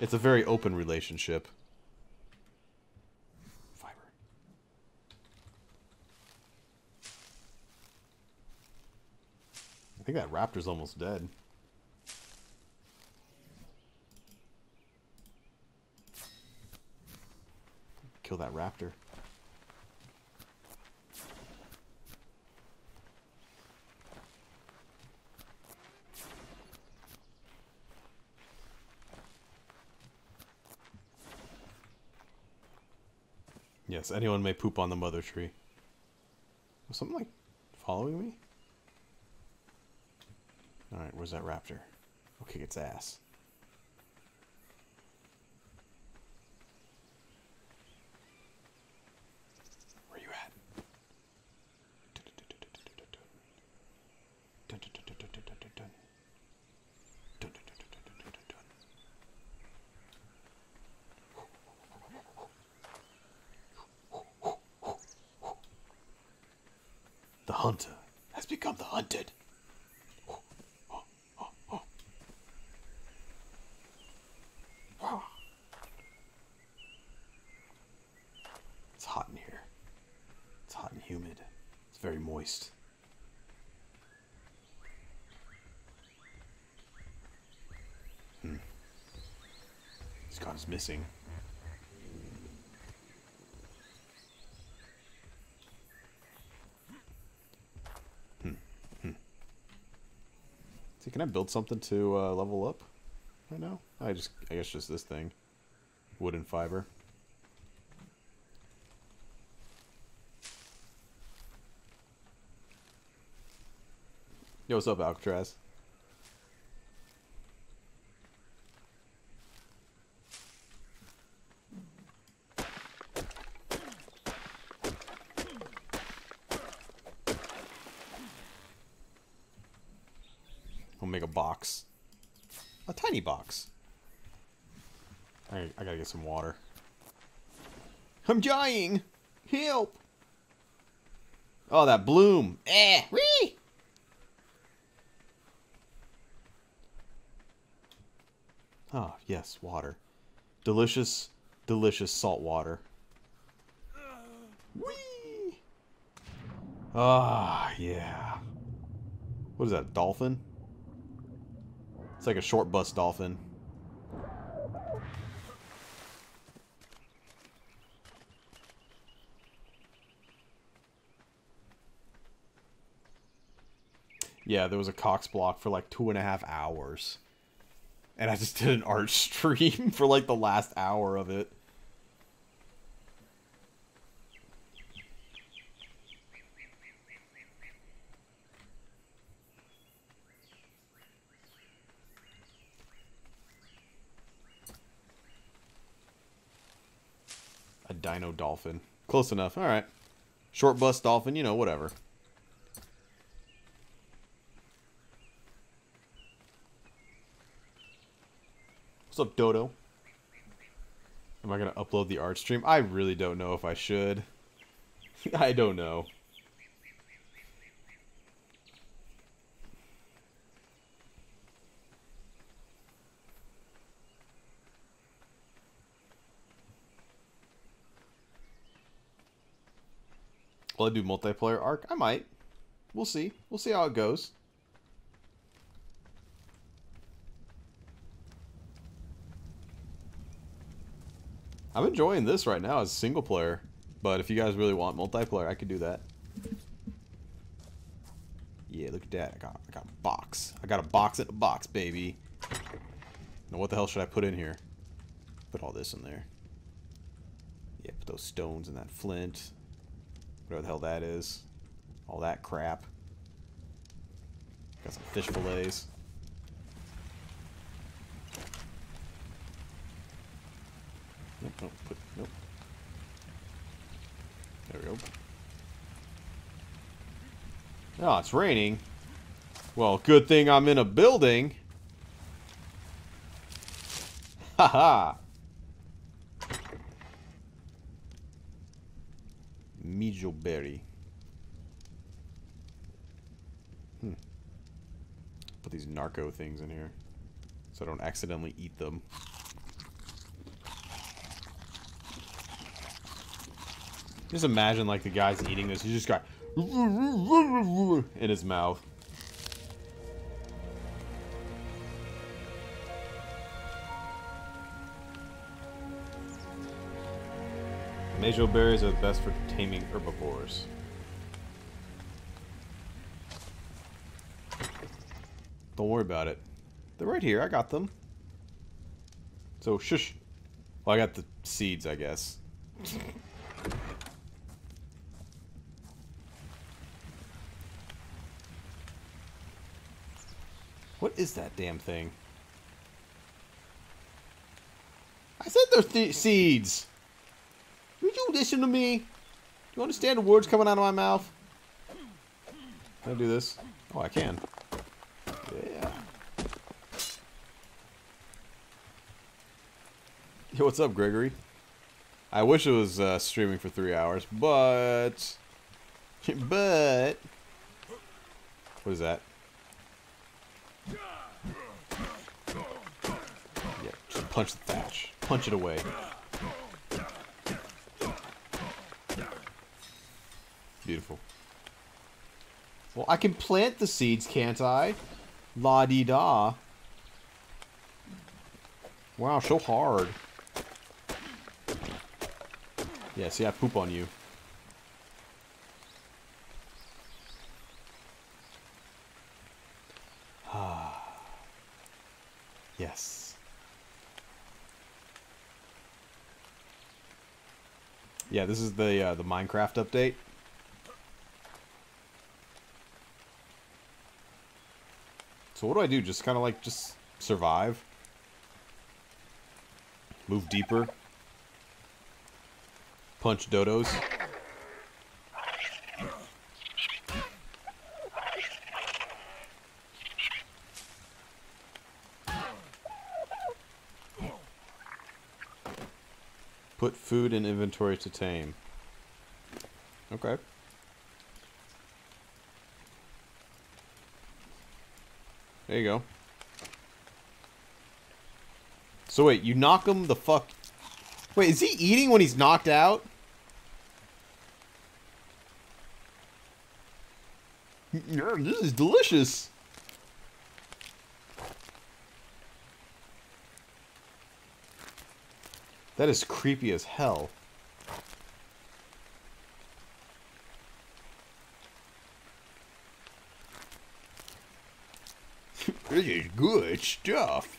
It's a very open relationship. Fiber. I think that raptor's almost dead. Kill that raptor. Yes, anyone may poop on the mother tree. Was something like following me? Alright, where's that raptor? Kick its ass. Where you at? The hunter has become the hunted. It's hot in here. It's hot and humid. It's very moist. Hmm. Scott is missing. See, can I build something to uh, level up right now? I just, I guess just this thing. Wood and fiber. Yo, what's up, Alcatraz? We'll make a box. A tiny box. I, I gotta get some water. I'm dying! Help! Oh, that bloom! Eh! Whee! Ah, yes, water. Delicious, delicious salt water. Whee! Ah, yeah. What is that, dolphin? It's like a short bus dolphin. Yeah, there was a Cox block for like two and a half hours. And I just did an art stream for like the last hour of it. A dino dolphin. Close enough. Alright. Short bus dolphin, you know, whatever. What's up, Dodo? Am I going to upload the art stream? I really don't know if I should. I don't know. Will I do multiplayer ARK? I might. We'll see. We'll see how it goes. I'm enjoying this right now as a single player. But if you guys really want multiplayer, I could do that. Yeah, look at that. I got, I got a box. I got a box in a box, baby. Now, what the hell should I put in here? Put all this in there. Yeah, put those stones in that flint. Whatever the hell that is. All that crap. Got some fish fillets. Nope, put, nope. There we go. Oh, it's raining. Well, good thing I'm in a building. Haha. Mejoberry. Hmm. Put these narco things in here. So I don't accidentally eat them. Just imagine like the guy's eating this. He just got in his mouth. Mejo berries are the best for taming herbivores. Don't worry about it. They're right here. I got them. So, shush. Well, I got the seeds, I guess. What is that damn thing? I said they're th seeds. Would you listen to me? Do you understand the words coming out of my mouth? Can I do this? Oh, I can. Yeah. Yo, what's up, Gregory? I wish it was uh, streaming for three hours, but... but... What is that? Yeah, just punch the thatch. Punch it away. Beautiful. Well, I can plant the seeds, can't I? La-di-da. Wow, so hard. Yeah, see, I poop on you. yes. Yeah, this is the uh, the Minecraft update. So what do I do? Just kind of like just survive? Move deeper? Punch dodos? Put food in inventory to tame. Okay. There you go. So wait, you knock him the fuck... Wait, is he eating when he's knocked out? Yeah, this is delicious. That is creepy as hell. this is good stuff.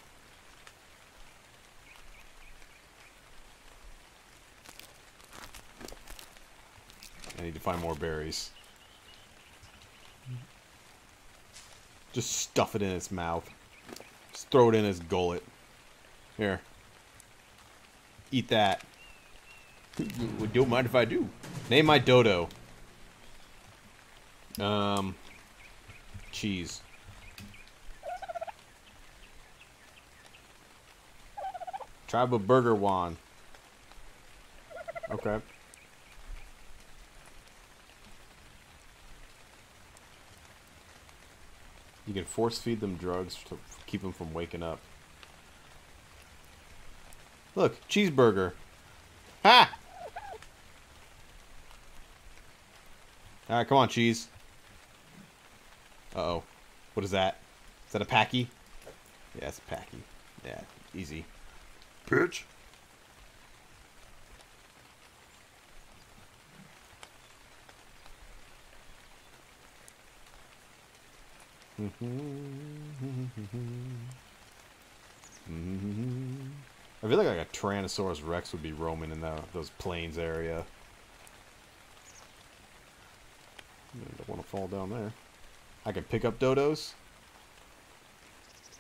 I need to find more berries. Just stuff it in its mouth. Just throw it in its gullet. Here. Eat that. Don't mind if I do. Name my dodo. Um, cheese. Tribe of Burger Wan. Okay. You can force feed them drugs to keep them from waking up. Look, cheeseburger. Ha! Alright, come on, cheese. Uh-oh. What is that? Is that a pachy? Yeah, it's a pachy. Yeah, easy. Bitch. Mm-hmm. Mm-hmm. Mm-hmm. I feel like, like a Tyrannosaurus Rex would be roaming in the, those plains area. I don't want to fall down there. I can pick up dodos.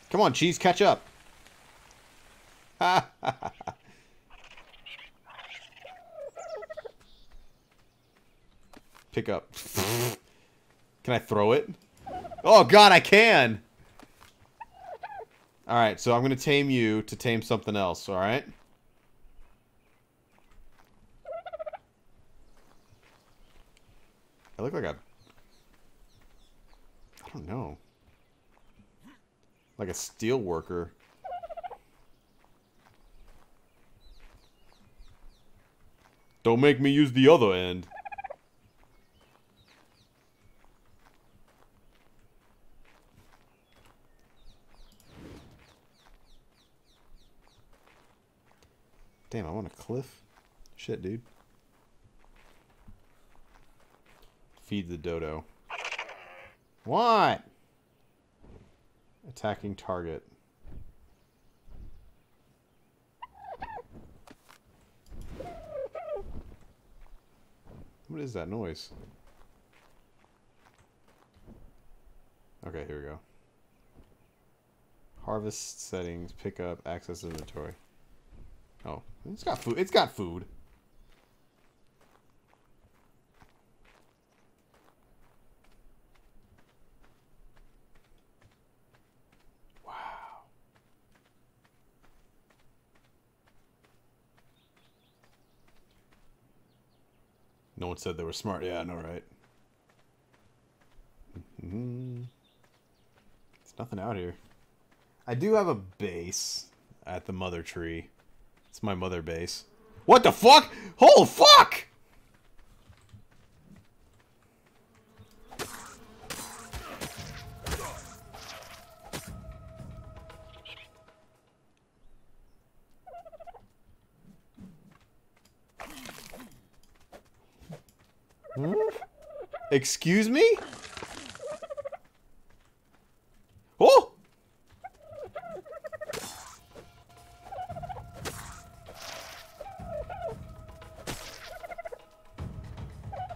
Come on, cheese, catch up. pick up. can I throw it? Oh god, I can! Alright, so I'm gonna tame you to tame something else, alright? I look like a... I don't know. Like a steel worker. Don't make me use the other end. Damn, I want a cliff. Shit, dude. Feed the dodo. What? Attacking target. What is that noise? Okay, here we go. Harvest settings, pick up, access inventory. Oh, it's got food. It's got food. Wow. No one said they were smart. Yeah, I know, right? Mm -hmm. There's nothing out here. I do have a base at the mother tree. It's my mother base. What the fuck? Oh, fuck! Hmm? Excuse me?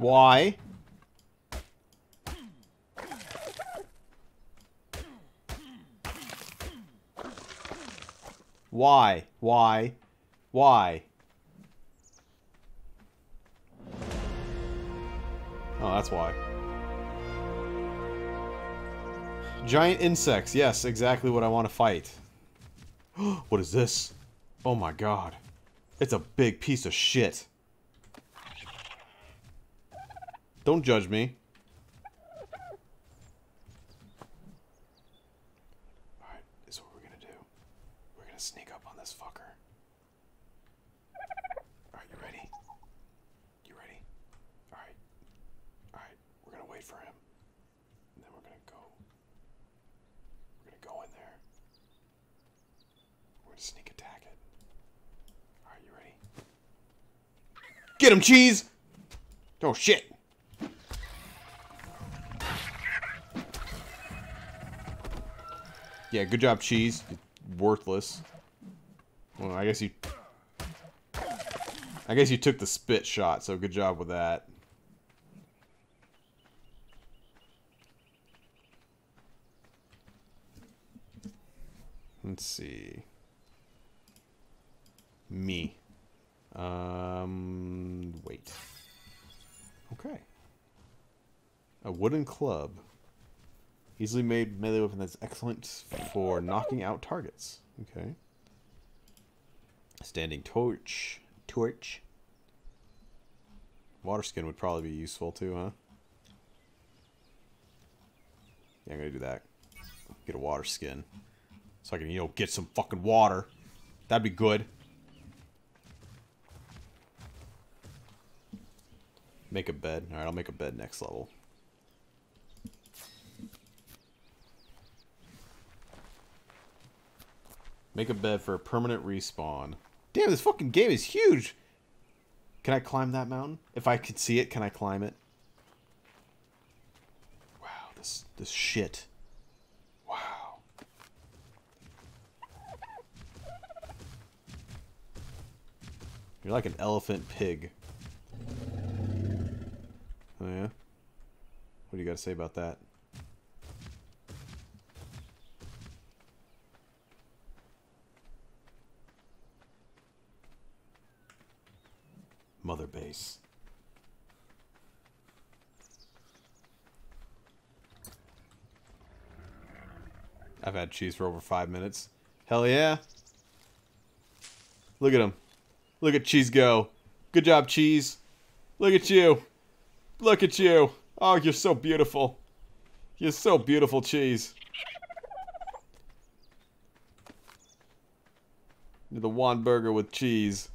Why? Why? Why? Why? Oh, that's why. Giant insects. Yes, exactly what I want to fight. what is this? Oh my god. It's a big piece of shit. Don't judge me. Alright, this is what we're gonna do. We're gonna sneak up on this fucker. Alright, you ready? You ready? Alright. Alright, we're gonna wait for him. And then we're gonna go. We're gonna go in there. We're gonna sneak attack it. Alright, you ready? Get him, cheese! Oh shit! Yeah, good job, Cheese. Worthless. Well, I guess you... I guess you took the spit shot, so good job with that. Let's see. Me. Um, wait. Okay. A wooden club. Easily made melee weapon that's excellent for knocking out targets. Okay. Standing torch. Torch. Water skin would probably be useful too, huh? Yeah, I'm gonna do that. Get a water skin. So I can, you know, get some fucking water. That'd be good. Make a bed. Alright, I'll make a bed next level. Make a bed for a permanent respawn. Damn, this fucking game is huge! Can I climb that mountain? If I could see it, can I climb it? Wow, this this shit. Wow. You're like an elephant pig. Oh yeah? What do you got to say about that? Mother base. I've had cheese for over five minutes. Hell yeah. Look at him. Look at Cheese go. Good job, Cheese. Look at you. Look at you. Oh, you're so beautiful. You're so beautiful, Cheese. You're the one burger with cheese.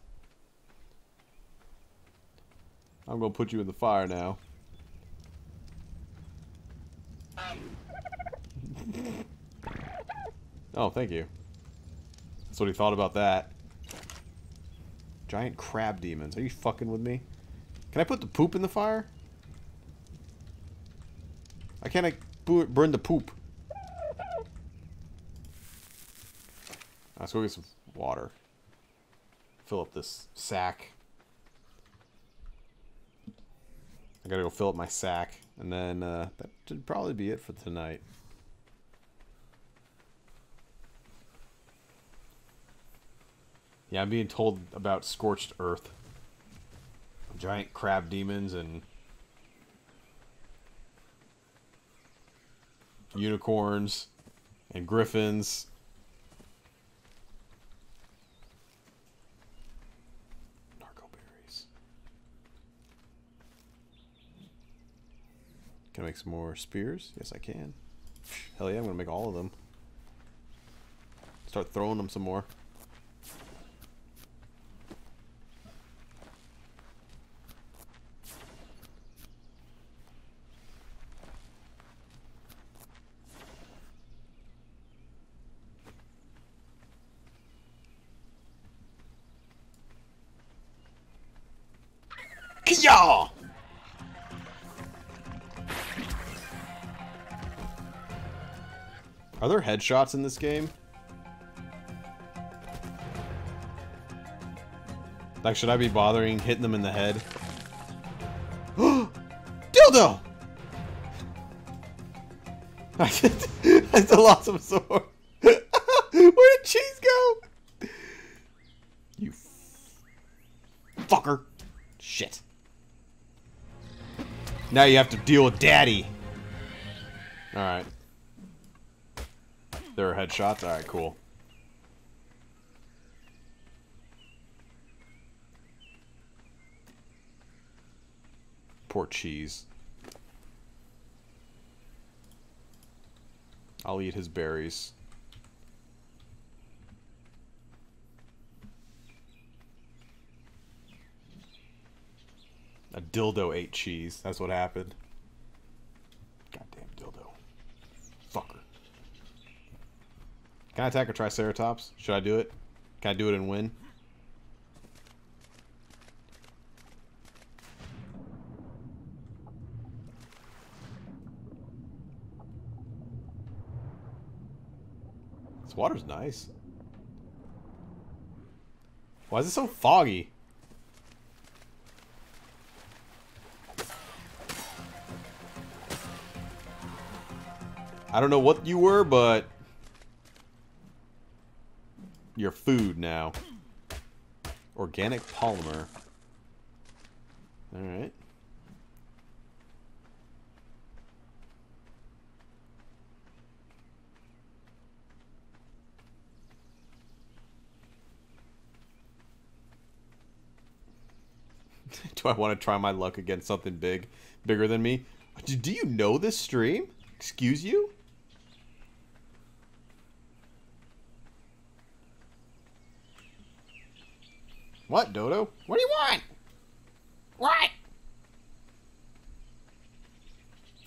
I'm gonna put you in the fire now. oh, thank you. That's what he thought about that. Giant crab demons. Are you fucking with me? Can I put the poop in the fire? I can't I burn the poop. Let's go get some water. Fill up this sack. I gotta go fill up my sack. And then uh, that should probably be it for tonight. Yeah, I'm being told about Scorched Earth. Giant crab demons and unicorns and griffins. Narco berries. Can I make some more spears? Yes, I can. Hell yeah, I'm gonna make all of them. Start throwing them some more. Headshots in this game? Like, should I be bothering hitting them in the head? Dildo! I still lost some sword. Where did cheese go? You fucker. Shit. Now you have to deal with daddy. Headshots? Alright, cool. Poor cheese. I'll eat his berries. A dildo ate cheese. That's what happened. Goddamn dildo. Fucker. Can I attack a Triceratops? Should I do it? Can I do it and win? This water's nice. Why is it so foggy? I don't know what you were, but you're food now. Organic polymer. Alright. Do I want to try my luck against something big? Bigger than me? Do you know this stream? Excuse you? What, Dodo? What do you want? What?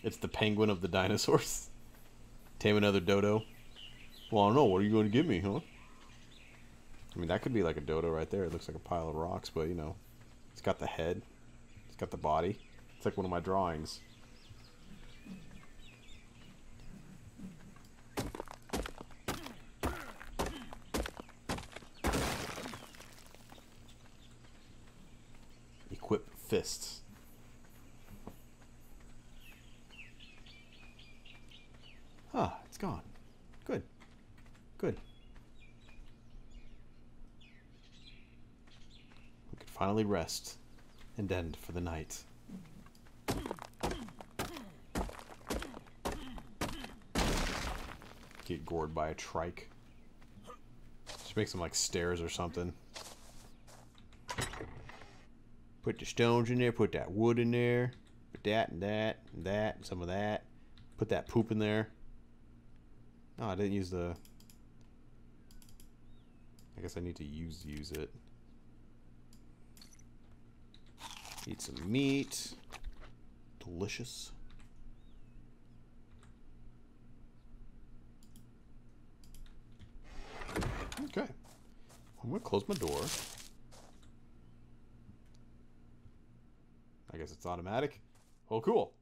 It's the penguin of the dinosaurs. Tame another dodo. Well, I don't know. What are you going to give me, huh? I mean, that could be like a dodo right there. It looks like a pile of rocks, but, you know, it's got the head. It's got the body. It's like one of my drawings. Fists. Ah, it's gone. Good. Good. We could finally rest and end for the night. Get gored by a trike. Just make some like stairs or something. Put the stones in there, put that wood in there, put that and that and that and some of that. Put that poop in there. Oh, I didn't use the... I guess I need to use use it. Eat some meat. Delicious. Okay. I'm going to close my door. I guess it's automatic. Oh, cool.